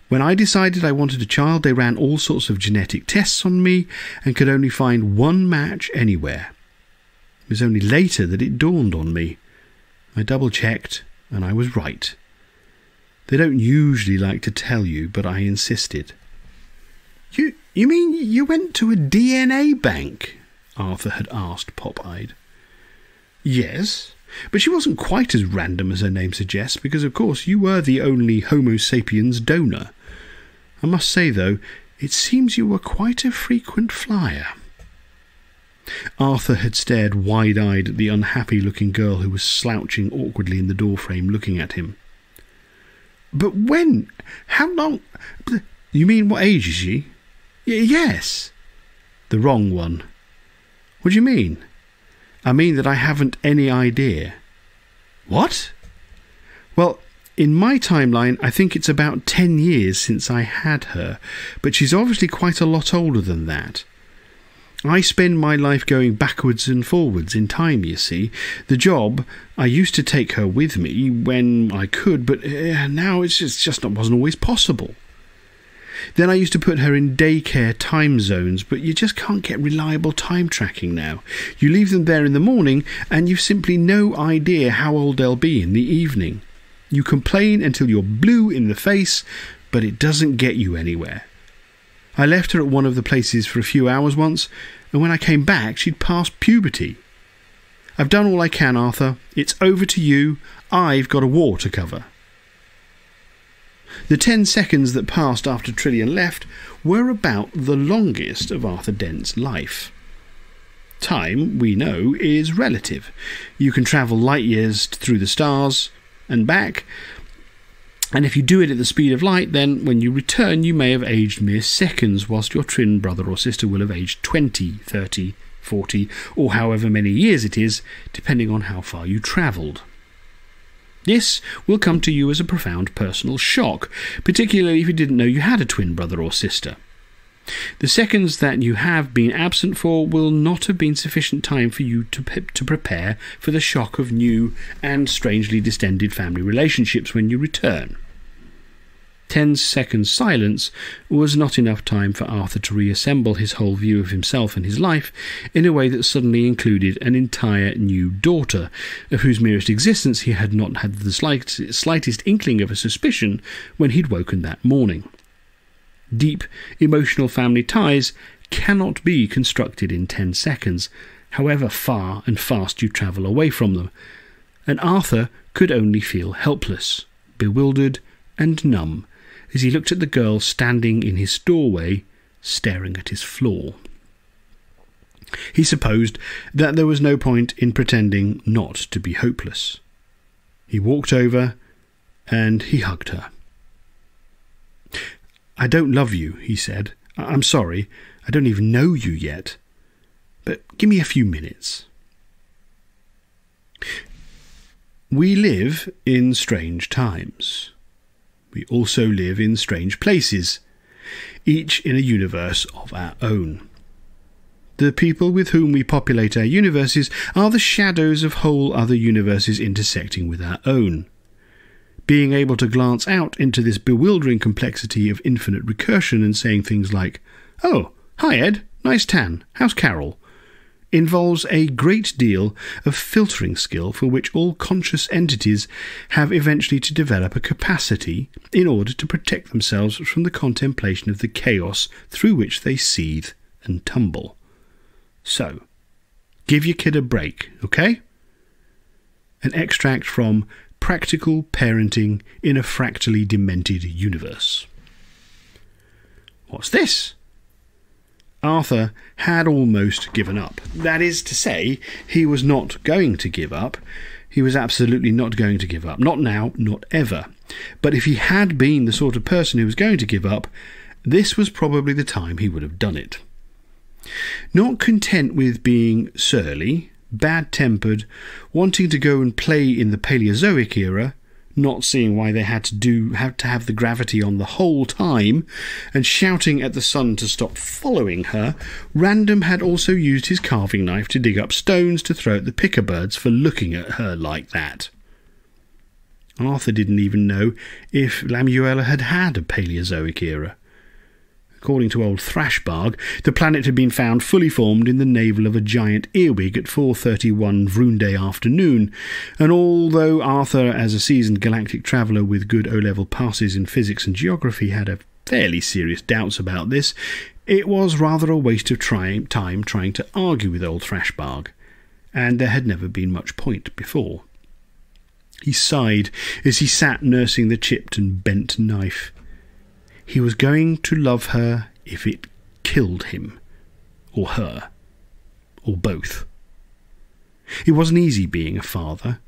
When I decided I wanted a child, they ran all sorts of genetic tests on me and could only find one match anywhere. It was only later that it dawned on me. I double checked, and I was right. They don't usually like to tell you, but I insisted. You, you mean you went to a DNA bank? Arthur had asked, pop eyed. Yes, but she wasn't quite as random as her name suggests, because of course you were the only Homo sapiens donor. I must say, though, it seems you were quite a frequent flyer. Arthur had stared wide eyed at the unhappy looking girl who was slouching awkwardly in the doorframe looking at him. But when? How long? You mean what age is she? Y- yes. The wrong one. What do you mean? I mean that I haven't any idea. What? Well, in my timeline, I think it's about 10 years since I had her, but she's obviously quite a lot older than that. I spend my life going backwards and forwards in time, you see. The job, I used to take her with me when I could, but uh, now it's just, just not, wasn't always possible. Then I used to put her in daycare time zones, but you just can't get reliable time tracking now. You leave them there in the morning, and you've simply no idea how old they'll be in the evening. You complain until you're blue in the face, but it doesn't get you anywhere. I left her at one of the places for a few hours once, and when I came back, she'd passed puberty. I've done all I can, Arthur. It's over to you. I've got a war to cover. The ten seconds that passed after Trillian left were about the longest of Arthur Dent's life. Time, we know, is relative. You can travel light years through the stars and back, and if you do it at the speed of light, then when you return, you may have aged mere seconds, whilst your twin brother or sister will have aged 20, 30, 40, or however many years it is, depending on how far you travelled. This will come to you as a profound personal shock, particularly if you didn't know you had a twin brother or sister. The seconds that you have been absent for will not have been sufficient time for you to, to prepare for the shock of new and strangely distended family relationships when you return. Ten seconds' silence was not enough time for Arthur to reassemble his whole view of himself and his life in a way that suddenly included an entire new daughter, of whose merest existence he had not had the slightest, slightest inkling of a suspicion when he'd woken that morning. Deep, emotional family ties cannot be constructed in ten seconds, however far and fast you travel away from them, and Arthur could only feel helpless, bewildered, and numb as he looked at the girl standing in his doorway, staring at his floor. He supposed that there was no point in pretending not to be hopeless. He walked over and he hugged her. I don't love you, he said. I'm sorry. I don't even know you yet. But give me a few minutes. We live in strange times. We also live in strange places, each in a universe of our own. The people with whom we populate our universes are the shadows of whole other universes intersecting with our own. Being able to glance out into this bewildering complexity of infinite recursion and saying things like, Oh, hi Ed, nice tan, how's Carol? Involves a great deal of filtering skill for which all conscious entities have eventually to develop a capacity in order to protect themselves from the contemplation of the chaos through which they seethe and tumble. So, give your kid a break, okay? An extract from Practical Parenting in a Fractally Demented Universe. What's this? Arthur had almost given up. That is to say, he was not going to give up. He was absolutely not going to give up. Not now, not ever. But if he had been the sort of person who was going to give up, this was probably the time he would have done it. Not content with being surly, bad tempered, wanting to go and play in the Paleozoic era, not seeing why they had to do had to have the gravity on the whole time, and shouting at the sun to stop following her, Random had also used his carving knife to dig up stones to throw at the Pikka birds for looking at her like that. Arthur didn't even know if Lamuella had had a Paleozoic era. According to old Thrashbarg, the planet had been found fully formed in the navel of a giant earwig at 4.31 Vroonday afternoon, and although Arthur, as a seasoned galactic traveller with good O-level passes in physics and geography, had a fairly serious doubts about this, it was rather a waste of try- time trying to argue with old Thrashbarg, and there had never been much point before. He sighed as he sat nursing the chipped and bent knife. He was going to love her if it killed him, or her, or both. It wasn't easy being a father.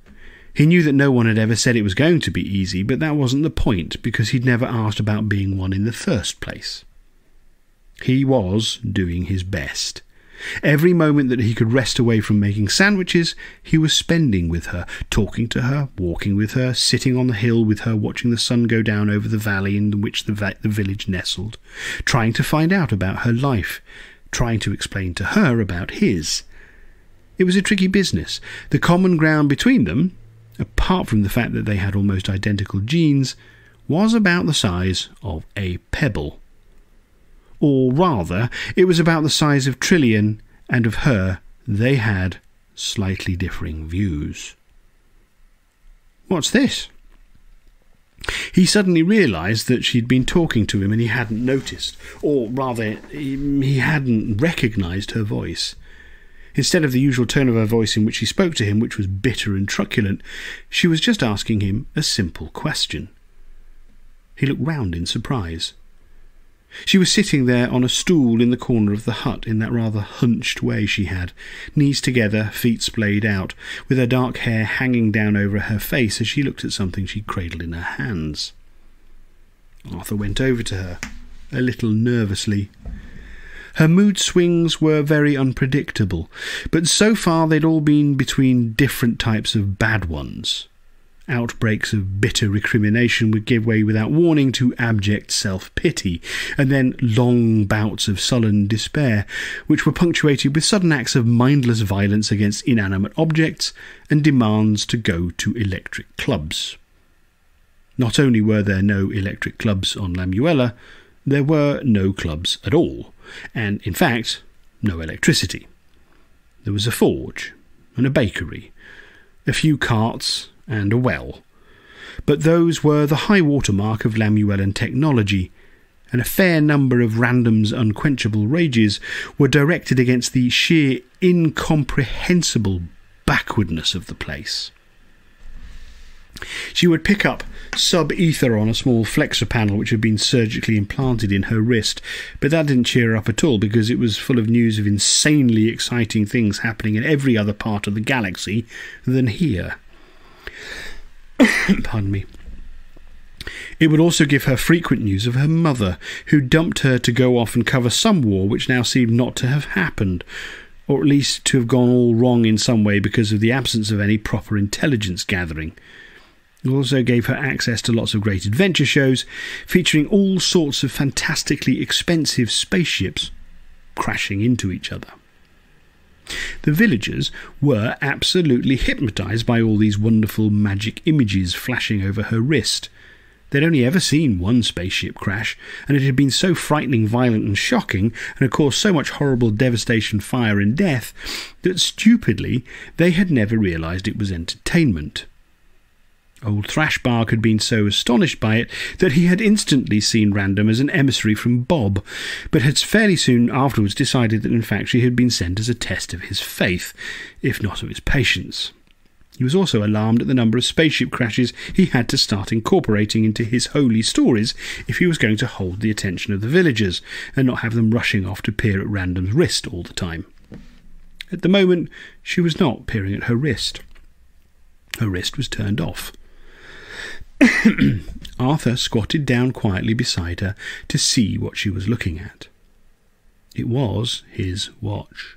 He knew that no one had ever said it was going to be easy, but that wasn't the point because he'd never asked about being one in the first place. He was doing his best. Every moment that he could rest away from making sandwiches, he was spending with her, talking to her, walking with her, sitting on the hill with her, watching the sun go down over the valley in which the, va- the village nestled, trying to find out about her life, trying to explain to her about his. It was a tricky business. The common ground between them, apart from the fact that they had almost identical genes, was about the size of a pebble or rather, it was about the size of Trillian, and of her they had slightly differing views. What's this? He suddenly realised that she'd been talking to him and he hadn't noticed, or rather, he hadn't recognised her voice. Instead of the usual tone of her voice in which she spoke to him, which was bitter and truculent, she was just asking him a simple question. He looked round in surprise. She was sitting there on a stool in the corner of the hut in that rather hunched way she had, knees together, feet splayed out, with her dark hair hanging down over her face as she looked at something she cradled in her hands. Arthur went over to her, a little nervously. Her mood swings were very unpredictable, but so far they'd all been between different types of bad ones. Outbreaks of bitter recrimination would give way without warning to abject self pity, and then long bouts of sullen despair, which were punctuated with sudden acts of mindless violence against inanimate objects and demands to go to electric clubs. Not only were there no electric clubs on Lamuella, there were no clubs at all, and in fact, no electricity. There was a forge and a bakery, a few carts and a well. But those were the high water mark of Lamuellan technology, and a fair number of Random's unquenchable rages were directed against the sheer incomprehensible backwardness of the place. She would pick up Sub-Etha on a small flexor panel which had been surgically implanted in her wrist, but that didn't cheer her up at all because it was full of news of insanely exciting things happening in every other part of the galaxy than here. Pardon me. It would also give her frequent news of her mother, who dumped her to go off and cover some war which now seemed not to have happened, or at least to have gone all wrong in some way because of the absence of any proper intelligence gathering. It also gave her access to lots of great adventure shows featuring all sorts of fantastically expensive spaceships crashing into each other. The villagers were absolutely hypnotized by all these wonderful magic images flashing over her wrist. They'd only ever seen one spaceship crash, and it had been so frightening, violent, and shocking, and had caused so much horrible devastation, fire, and death, that stupidly they had never realized it was entertainment. Old Thrashbarg had been so astonished by it that he had instantly seen Random as an emissary from Bob, but had fairly soon afterwards decided that in fact she had been sent as a test of his faith, if not of his patience. He was also alarmed at the number of spaceship crashes he had to start incorporating into his holy stories if he was going to hold the attention of the villagers and not have them rushing off to peer at Random's wrist all the time. At the moment, she was not peering at her wrist. Her wrist was turned off. Arthur squatted down quietly beside her to see what she was looking at. It was his watch.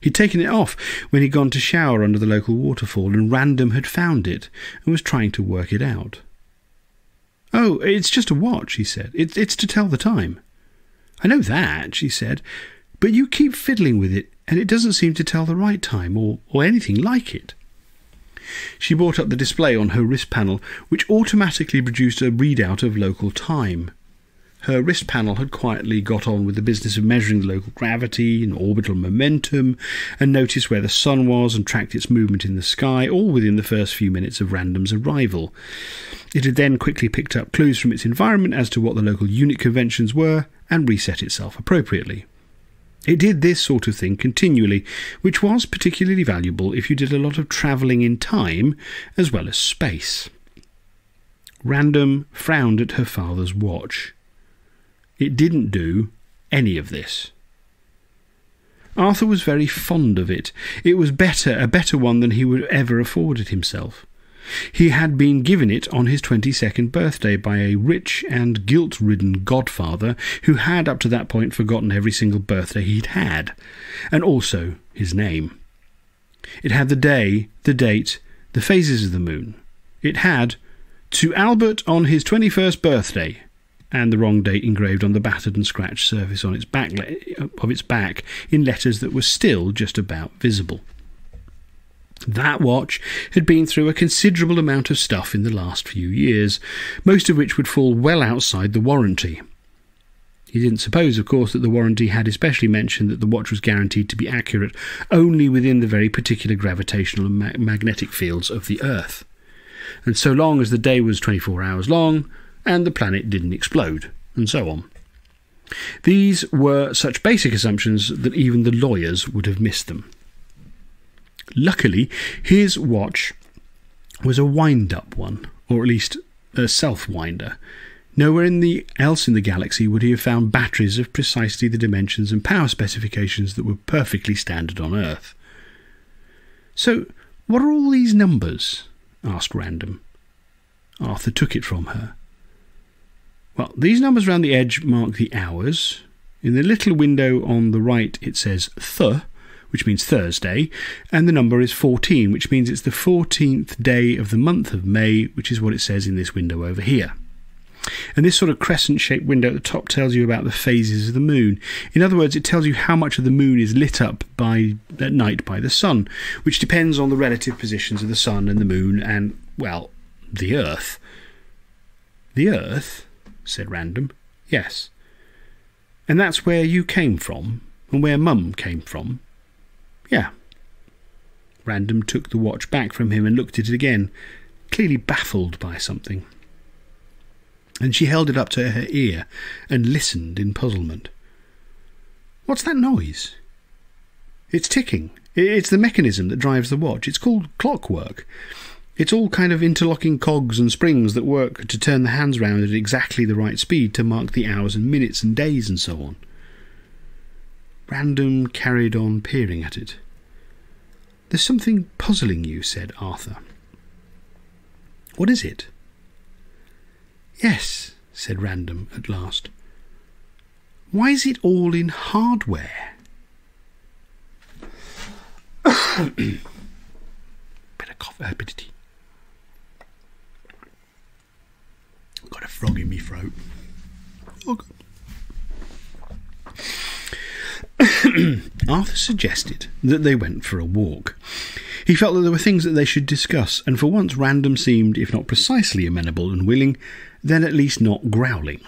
He'd taken it off when he'd gone to shower under the local waterfall, and Random had found it and was trying to work it out. Oh, it's just a watch, he said. It's, it's to tell the time. I know that, she said, but you keep fiddling with it, and it doesn't seem to tell the right time, or, or anything like it. She brought up the display on her wrist panel, which automatically produced a readout of local time. her wrist panel had quietly got on with the business of measuring the local gravity and orbital momentum, and noticed where the sun was and tracked its movement in the sky, all within the first few minutes of Random's arrival. It had then quickly picked up clues from its environment as to what the local unit conventions were and reset itself appropriately. It did this sort of thing continually, which was particularly valuable if you did a lot of travelling in time as well as space. Random frowned at her father's watch. It didn't do any of this. Arthur was very fond of it. It was better, a better one than he would ever afforded himself. He had been given it on his 22nd birthday by a rich and guilt ridden godfather who had up to that point forgotten every single birthday he'd had, and also his name. It had the day, the date, the phases of the moon. It had, to Albert on his 21st birthday, and the wrong date engraved on the battered and scratched surface on its back of its back in letters that were still just about visible. That watch had been through a considerable amount of stuff in the last few years, most of which would fall well outside the warranty. He didn't suppose, of course, that the warranty had especially mentioned that the watch was guaranteed to be accurate only within the very particular gravitational and ma- magnetic fields of the Earth. And so long as the day was 24 hours long and the planet didn't explode, and so on. These were such basic assumptions that even the lawyers would have missed them. Luckily, his watch was a wind up one, or at least a self winder. Nowhere in the, else in the galaxy would he have found batteries of precisely the dimensions and power specifications that were perfectly standard on Earth. So, what are all these numbers? asked Random. Arthur took it from her. Well, these numbers round the edge mark the hours. In the little window on the right, it says th, which means Thursday, and the number is 14, which means it's the 14th day of the month of May, which is what it says in this window over here. And this sort of crescent shaped window at the top tells you about the phases of the moon. In other words, it tells you how much of the moon is lit up by at night by the sun, which depends on the relative positions of the sun and the moon and, well, the earth. The earth? said Random. Yes. And that's where you came from, and where Mum came from. Yeah. Random took the watch back from him and looked at it again, clearly baffled by something. And she held it up to her ear and listened in puzzlement. What's that noise? It's ticking. It's the mechanism that drives the watch. It's called clockwork. It's all kind of interlocking cogs and springs that work to turn the hands round at exactly the right speed to mark the hours and minutes and days and so on. Random carried on peering at it. There's something puzzling you, said Arthur. What is it? Yes, said Random at last. Why is it all in hardware? bit of cough, uh, of tea. Got a frog in my throat. Oh, Arthur suggested that they went for a walk. He felt that there were things that they should discuss, and for once Random seemed, if not precisely amenable and willing, then at least not growling.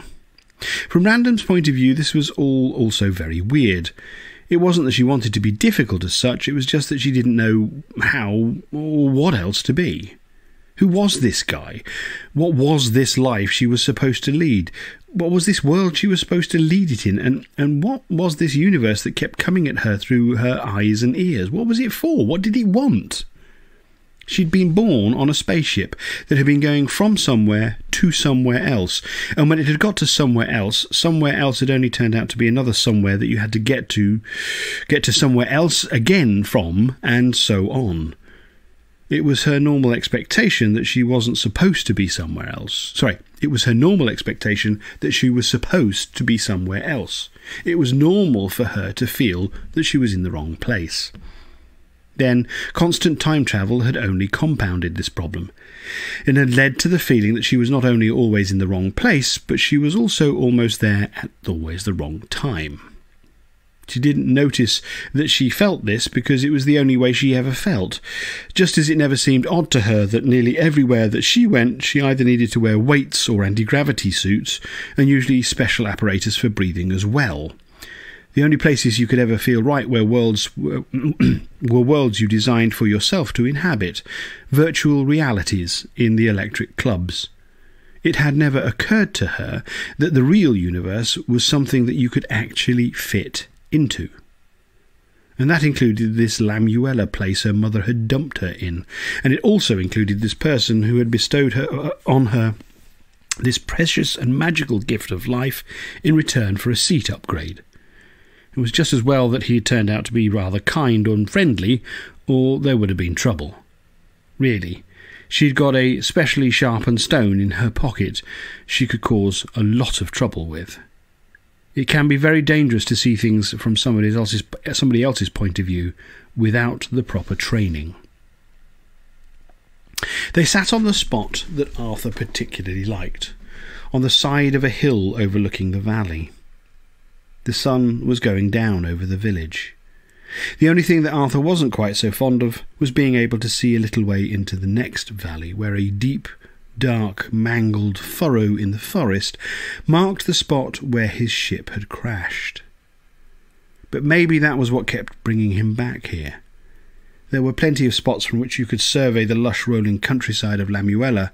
From Random's point of view, this was all also very weird. It wasn't that she wanted to be difficult as such, it was just that she didn't know how or what else to be. Who was this guy? What was this life she was supposed to lead? What was this world she was supposed to lead it in? And, and what was this universe that kept coming at her through her eyes and ears? What was it for? What did it want? She'd been born on a spaceship that had been going from somewhere to somewhere else. And when it had got to somewhere else, somewhere else had only turned out to be another somewhere that you had to get to, get to somewhere else again from, and so on. It was her normal expectation that she wasn't supposed to be somewhere else. Sorry, it was her normal expectation that she was supposed to be somewhere else. It was normal for her to feel that she was in the wrong place. Then, constant time travel had only compounded this problem. It had led to the feeling that she was not only always in the wrong place, but she was also almost there at always the wrong time. She didn't notice that she felt this because it was the only way she ever felt, just as it never seemed odd to her that nearly everywhere that she went she either needed to wear weights or anti gravity suits, and usually special apparatus for breathing as well. The only places you could ever feel right were worlds were, were worlds you designed for yourself to inhabit, virtual realities in the electric clubs. It had never occurred to her that the real universe was something that you could actually fit into. And that included this Lamuella place her mother had dumped her in, and it also included this person who had bestowed her, uh, on her this precious and magical gift of life in return for a seat upgrade. It was just as well that he had turned out to be rather kind and friendly, or there would have been trouble. Really, she'd got a specially sharpened stone in her pocket she could cause a lot of trouble with. It can be very dangerous to see things from somebody else's, somebody else's point of view without the proper training. They sat on the spot that Arthur particularly liked, on the side of a hill overlooking the valley. The sun was going down over the village. The only thing that Arthur wasn't quite so fond of was being able to see a little way into the next valley, where a deep dark, mangled furrow in the forest marked the spot where his ship had crashed. But maybe that was what kept bringing him back here. There were plenty of spots from which you could survey the lush rolling countryside of Lamuella,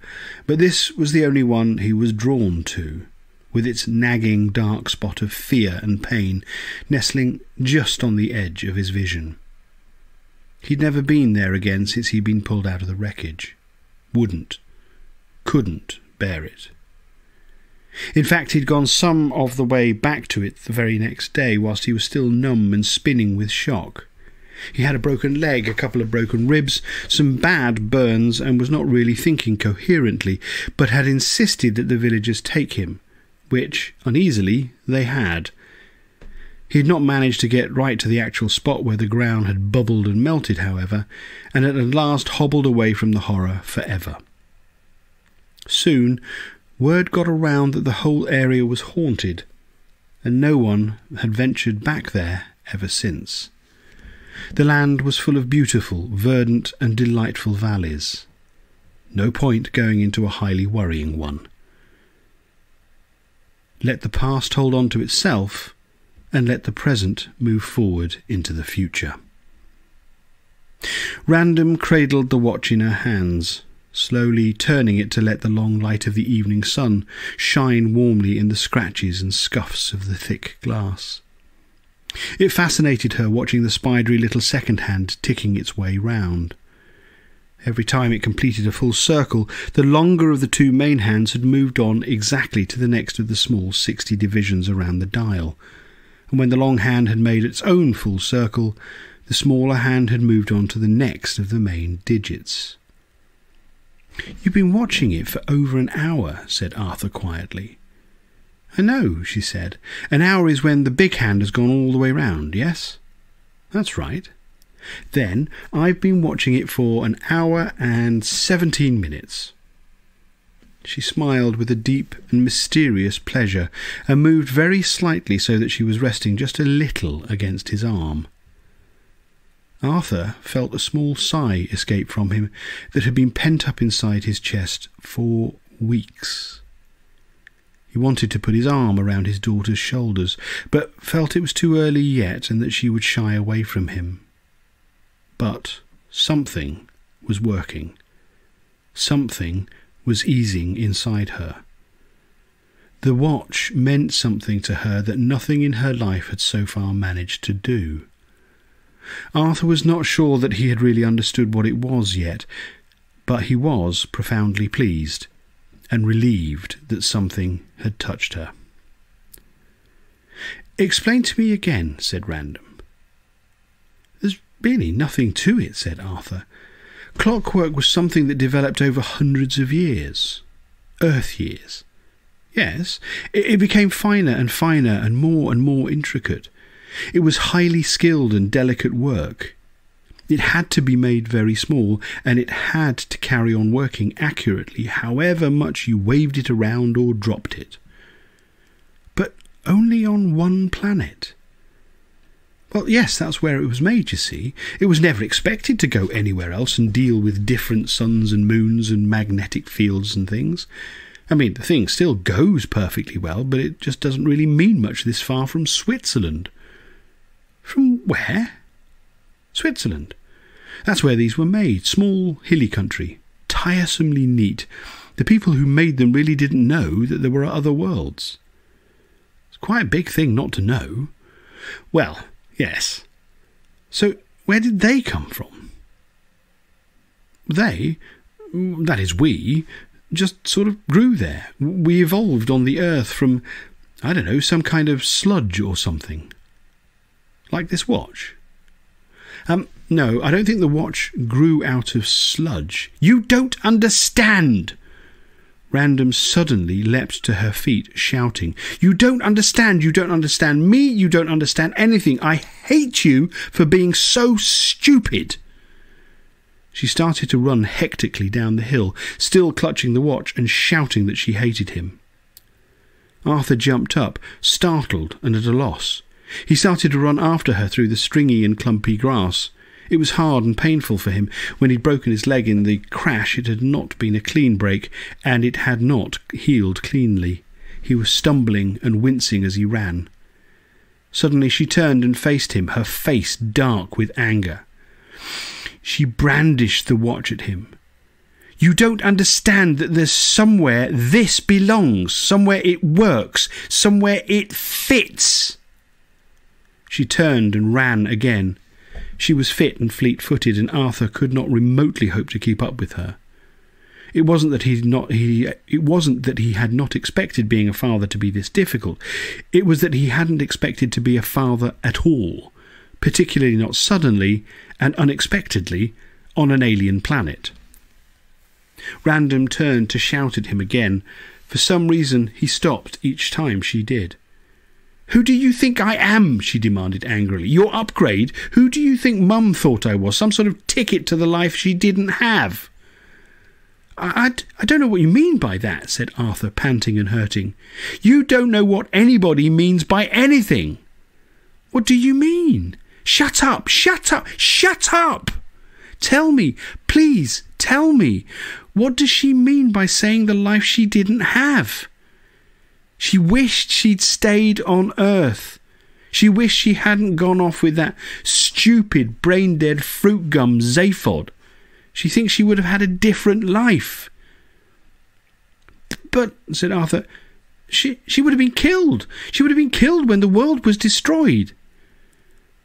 but this was the only one he was drawn to, with its nagging dark spot of fear and pain nestling just on the edge of his vision. He'd never been there again since he'd been pulled out of the wreckage. Wouldn't couldn't bear it. In fact, he'd gone some of the way back to it the very next day, whilst he was still numb and spinning with shock. He had a broken leg, a couple of broken ribs, some bad burns, and was not really thinking coherently, but had insisted that the villagers take him, which, uneasily, they had. He had not managed to get right to the actual spot where the ground had bubbled and melted, however, and had at last hobbled away from the horror for ever. Soon, word got around that the whole area was haunted, and no one had ventured back there ever since. The land was full of beautiful, verdant, and delightful valleys. No point going into a highly worrying one. Let the past hold on to itself, and let the present move forward into the future. Random cradled the watch in her hands slowly turning it to let the long light of the evening sun shine warmly in the scratches and scuffs of the thick glass. It fascinated her watching the spidery little second hand ticking its way round. Every time it completed a full circle, the longer of the two main hands had moved on exactly to the next of the small sixty divisions around the dial, and when the long hand had made its own full circle, the smaller hand had moved on to the next of the main digits. You've been watching it for over an hour, said Arthur quietly. I know, she said. An hour is when the big hand has gone all the way round, yes? That's right. Then I've been watching it for an hour and seventeen minutes. She smiled with a deep and mysterious pleasure, and moved very slightly so that she was resting just a little against his arm. Arthur felt a small sigh escape from him that had been pent up inside his chest for weeks. He wanted to put his arm around his daughter's shoulders, but felt it was too early yet and that she would shy away from him. But something was working. Something was easing inside her. The watch meant something to her that nothing in her life had so far managed to do. Arthur was not sure that he had really understood what it was yet, but he was profoundly pleased and relieved that something had touched her. Explain to me again, said Random. There's really nothing to it, said Arthur. Clockwork was something that developed over hundreds of years. Earth years. Yes, it became finer and finer and more and more intricate. It was highly skilled and delicate work. It had to be made very small, and it had to carry on working accurately, however much you waved it around or dropped it. But only on one planet. Well, yes, that's where it was made, you see. It was never expected to go anywhere else and deal with different suns and moons and magnetic fields and things. I mean, the thing still goes perfectly well, but it just doesn't really mean much this far from Switzerland. From where? Switzerland. That's where these were made. Small, hilly country. Tiresomely neat. The people who made them really didn't know that there were other worlds. It's quite a big thing not to know. Well, yes. So, where did they come from? They, that is, we, just sort of grew there. We evolved on the earth from, I don't know, some kind of sludge or something. Like this watch. Um, no, I don't think the watch grew out of sludge. You don't understand! Random suddenly leapt to her feet, shouting, You don't understand, you don't understand me, you don't understand anything. I hate you for being so stupid. She started to run hectically down the hill, still clutching the watch and shouting that she hated him. Arthur jumped up, startled and at a loss. He started to run after her through the stringy and clumpy grass. It was hard and painful for him. When he'd broken his leg in the crash, it had not been a clean break, and it had not healed cleanly. He was stumbling and wincing as he ran. Suddenly she turned and faced him, her face dark with anger. She brandished the watch at him. You don't understand that there's somewhere this belongs, somewhere it works, somewhere it fits. She turned and ran again. She was fit and fleet footed, and Arthur could not remotely hope to keep up with her. It wasn't that he not he it wasn't that he had not expected being a father to be this difficult. It was that he hadn't expected to be a father at all, particularly not suddenly and unexpectedly on an alien planet. Random turned to shout at him again. For some reason he stopped each time she did. Who do you think I am? she demanded angrily. Your upgrade? Who do you think Mum thought I was? Some sort of ticket to the life she didn't have? I, I, I don't know what you mean by that, said Arthur, panting and hurting. You don't know what anybody means by anything. What do you mean? Shut up! Shut up! Shut up! Tell me, please, tell me. What does she mean by saying the life she didn't have? She wished she'd stayed on Earth. She wished she hadn't gone off with that stupid, brain dead fruit gum Zaphod. She thinks she would have had a different life. But, said Arthur, she, she would have been killed. She would have been killed when the world was destroyed.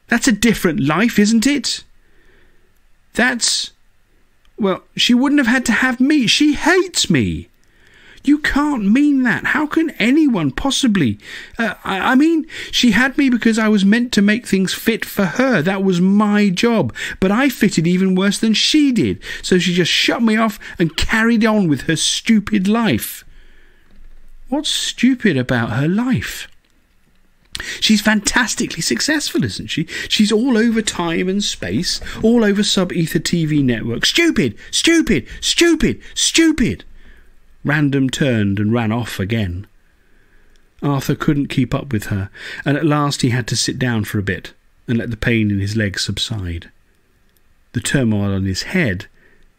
That's a different life, isn't it? That's. Well, she wouldn't have had to have me. She hates me. You can't mean that. How can anyone possibly? Uh, I, I, mean, she had me because I was meant to make things fit for her. That was my job. But I fitted even worse than she did. So she just shut me off and carried on with her stupid life. What's stupid about her life? She's fantastically successful, isn't she? She's all over time and space, all over Sub-Etha TV networks. Stupid, stupid, stupid, stupid. Random turned and ran off again. Arthur couldn't keep up with her, and at last he had to sit down for a bit and let the pain in his legs subside. The turmoil on his head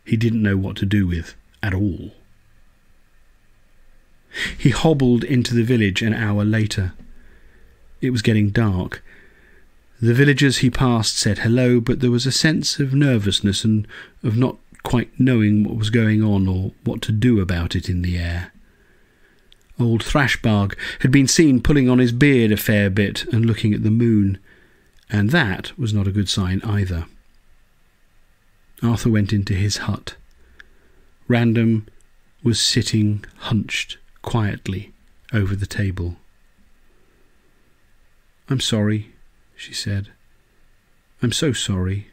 he didn't know what to do with at all. He hobbled into the village an hour later. It was getting dark. The villagers he passed said hello, but there was a sense of nervousness and of not quite knowing what was going on or what to do about it in the air. Old Thrashbarg had been seen pulling on his beard a fair bit and looking at the moon, and that was not a good sign either. Arthur went into his hut. Random was sitting hunched quietly over the table. I'm sorry, she said. I'm so sorry.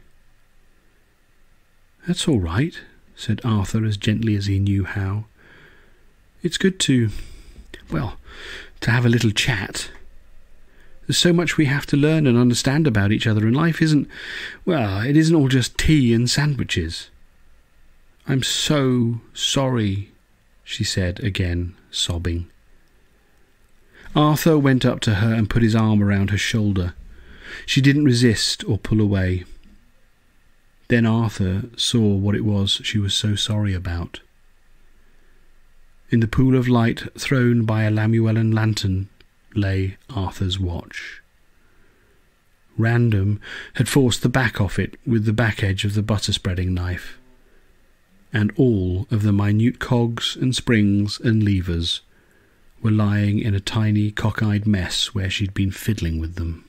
That's all right, said Arthur as gently as he knew how. It's good to, well, to have a little chat. There's so much we have to learn and understand about each other, and life isn't, well, it isn't all just tea and sandwiches. I'm so sorry, she said again, sobbing. Arthur went up to her and put his arm around her shoulder. She didn't resist or pull away. Then Arthur saw what it was she was so sorry about. In the pool of light thrown by a Lamuellan lantern lay Arthur's watch. Random had forced the back off it with the back edge of the butter spreading knife, and all of the minute cogs and springs and levers were lying in a tiny cockeyed mess where she'd been fiddling with them.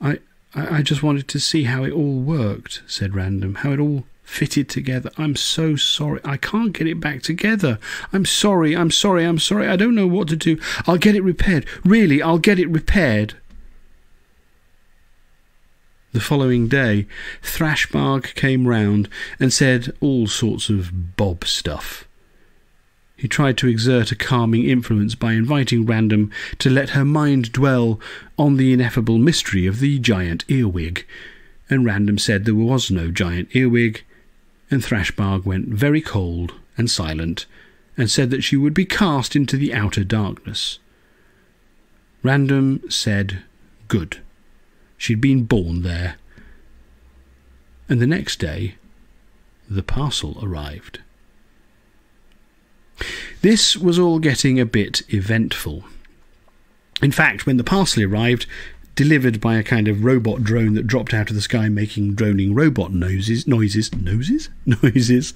I, I, I just wanted to see how it all worked, said Random, how it all fitted together. I'm so sorry. I can't get it back together. I'm sorry. I'm sorry. I'm sorry. I don't know what to do. I'll get it repaired. Really, I'll get it repaired. The following day, Thrashbarg came round and said all sorts of Bob stuff. He tried to exert a calming influence by inviting Random to let her mind dwell on the ineffable mystery of the giant earwig, and Random said there was no giant earwig, and Thrashbarg went very cold and silent, and said that she would be cast into the outer darkness. Random said, Good. She'd been born there. And the next day, the parcel arrived. This was all getting a bit eventful. In fact, when the parcel arrived, delivered by a kind of robot drone that dropped out of the sky making droning robot noises noises noses noises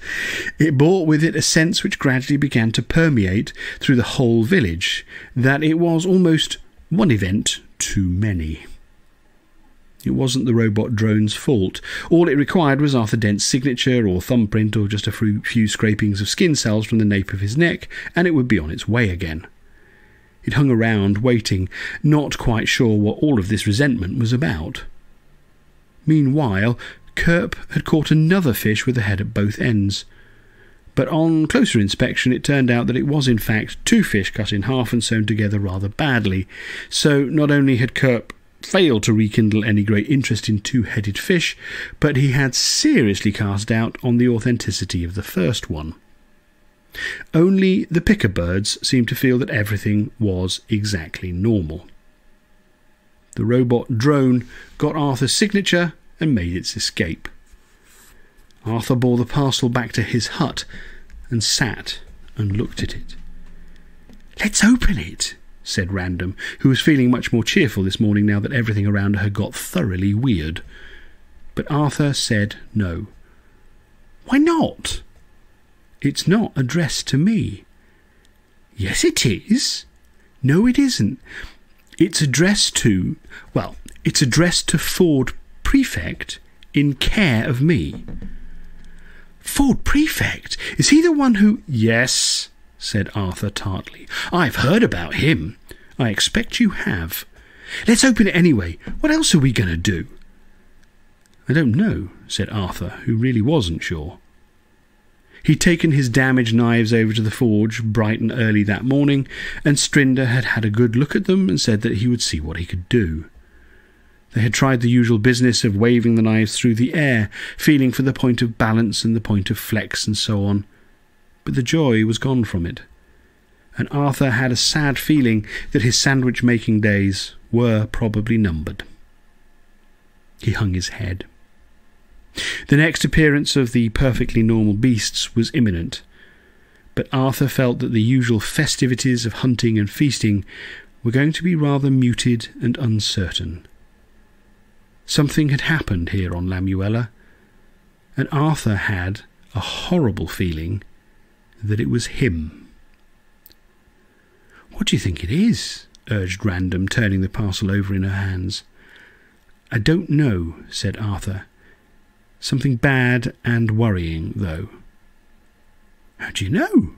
it brought with it a sense which gradually began to permeate through the whole village that it was almost one event too many it wasn't the robot drone's fault. All it required was Arthur Dent's signature or thumbprint or just a few scrapings of skin cells from the nape of his neck, and it would be on its way again. It hung around, waiting, not quite sure what all of this resentment was about. Meanwhile, Kirp had caught another fish with a head at both ends. But on closer inspection, it turned out that it was in fact two fish cut in half and sewn together rather badly. So not only had Kirp failed to rekindle any great interest in two headed fish, but he had seriously cast doubt on the authenticity of the first one. Only the Pikka birds seemed to feel that everything was exactly normal. The robot drone got Arthur's signature and made its escape. Arthur bore the parcel back to his hut and sat and looked at it. Let's open it, said Random, who was feeling much more cheerful this morning now that everything around her got thoroughly weird. But Arthur said no. Why not? It's not addressed to me. Yes, it is. No, it isn't. It's addressed to, well, it's addressed to Ford Prefect in care of me. Ford Prefect? Is he the one who. Yes, said Arthur tartly. I've heard about him. I expect you have. Let's open it anyway. What else are we going to do? I don't know, said Arthur, who really wasn't sure. He'd taken his damaged knives over to the forge bright and early that morning, and Strinder had had a good look at them and said that he would see what he could do. They had tried the usual business of waving the knives through the air, feeling for the point of balance and the point of flex and so on, but the joy was gone from it and Arthur had a sad feeling that his sandwich making days were probably numbered. He hung his head. The next appearance of the perfectly normal beasts was imminent, but Arthur felt that the usual festivities of hunting and feasting were going to be rather muted and uncertain. Something had happened here on Lamuella, and Arthur had a horrible feeling that it was him. What do you think it is? urged Random, turning the parcel over in her hands. I don't know, said Arthur. Something bad and worrying, though. How do you know?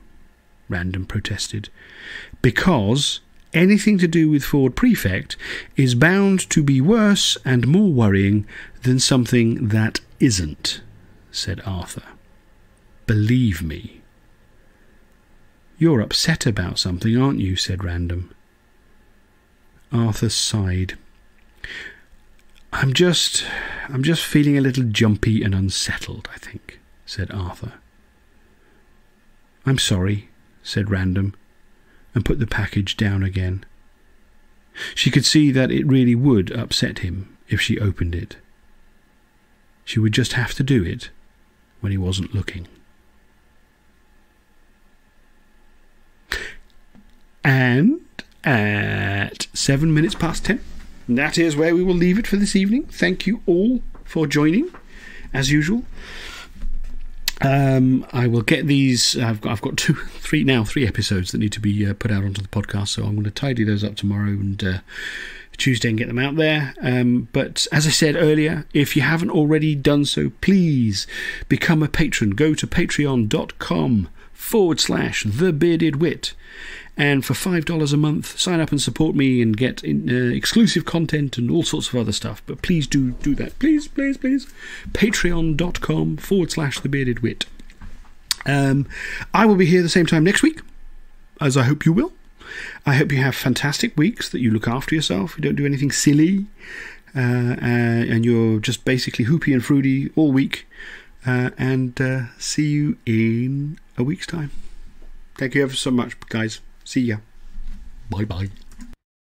Random protested. Because anything to do with Ford Prefect is bound to be worse and more worrying than something that isn't, said Arthur. Believe me. You're upset about something, aren't you? said Random. Arthur sighed. I'm just I'm just feeling a little jumpy and unsettled, I think, said Arthur. I'm sorry, said Random, and put the package down again. She could see that it really would upset him if she opened it. She would just have to do it when he wasn't looking. And at seven minutes past ten, that is where we will leave it for this evening. Thank you all for joining, as usual. Um, I will get these. I've got, I've got two, three now, three episodes that need to be uh, put out onto the podcast. So I'm going to tidy those up tomorrow and uh, Tuesday and get them out there. Um, but as I said earlier, if you haven't already done so, please become a patron. Go to patreon.com forward slash the bearded wit. And for $5 a month, sign up and support me and get in, uh, exclusive content and all sorts of other stuff. But please do do that. Please, please, please. Patreon.com forward slash the bearded wit. Um, I will be here the same time next week, as I hope you will. I hope you have fantastic weeks, that you look after yourself, you don't do anything silly, uh, uh, and you're just basically hoopy and fruity all week. Uh, and uh, see you in a week's time. Thank you ever so much, guys. See ya. Bye bye.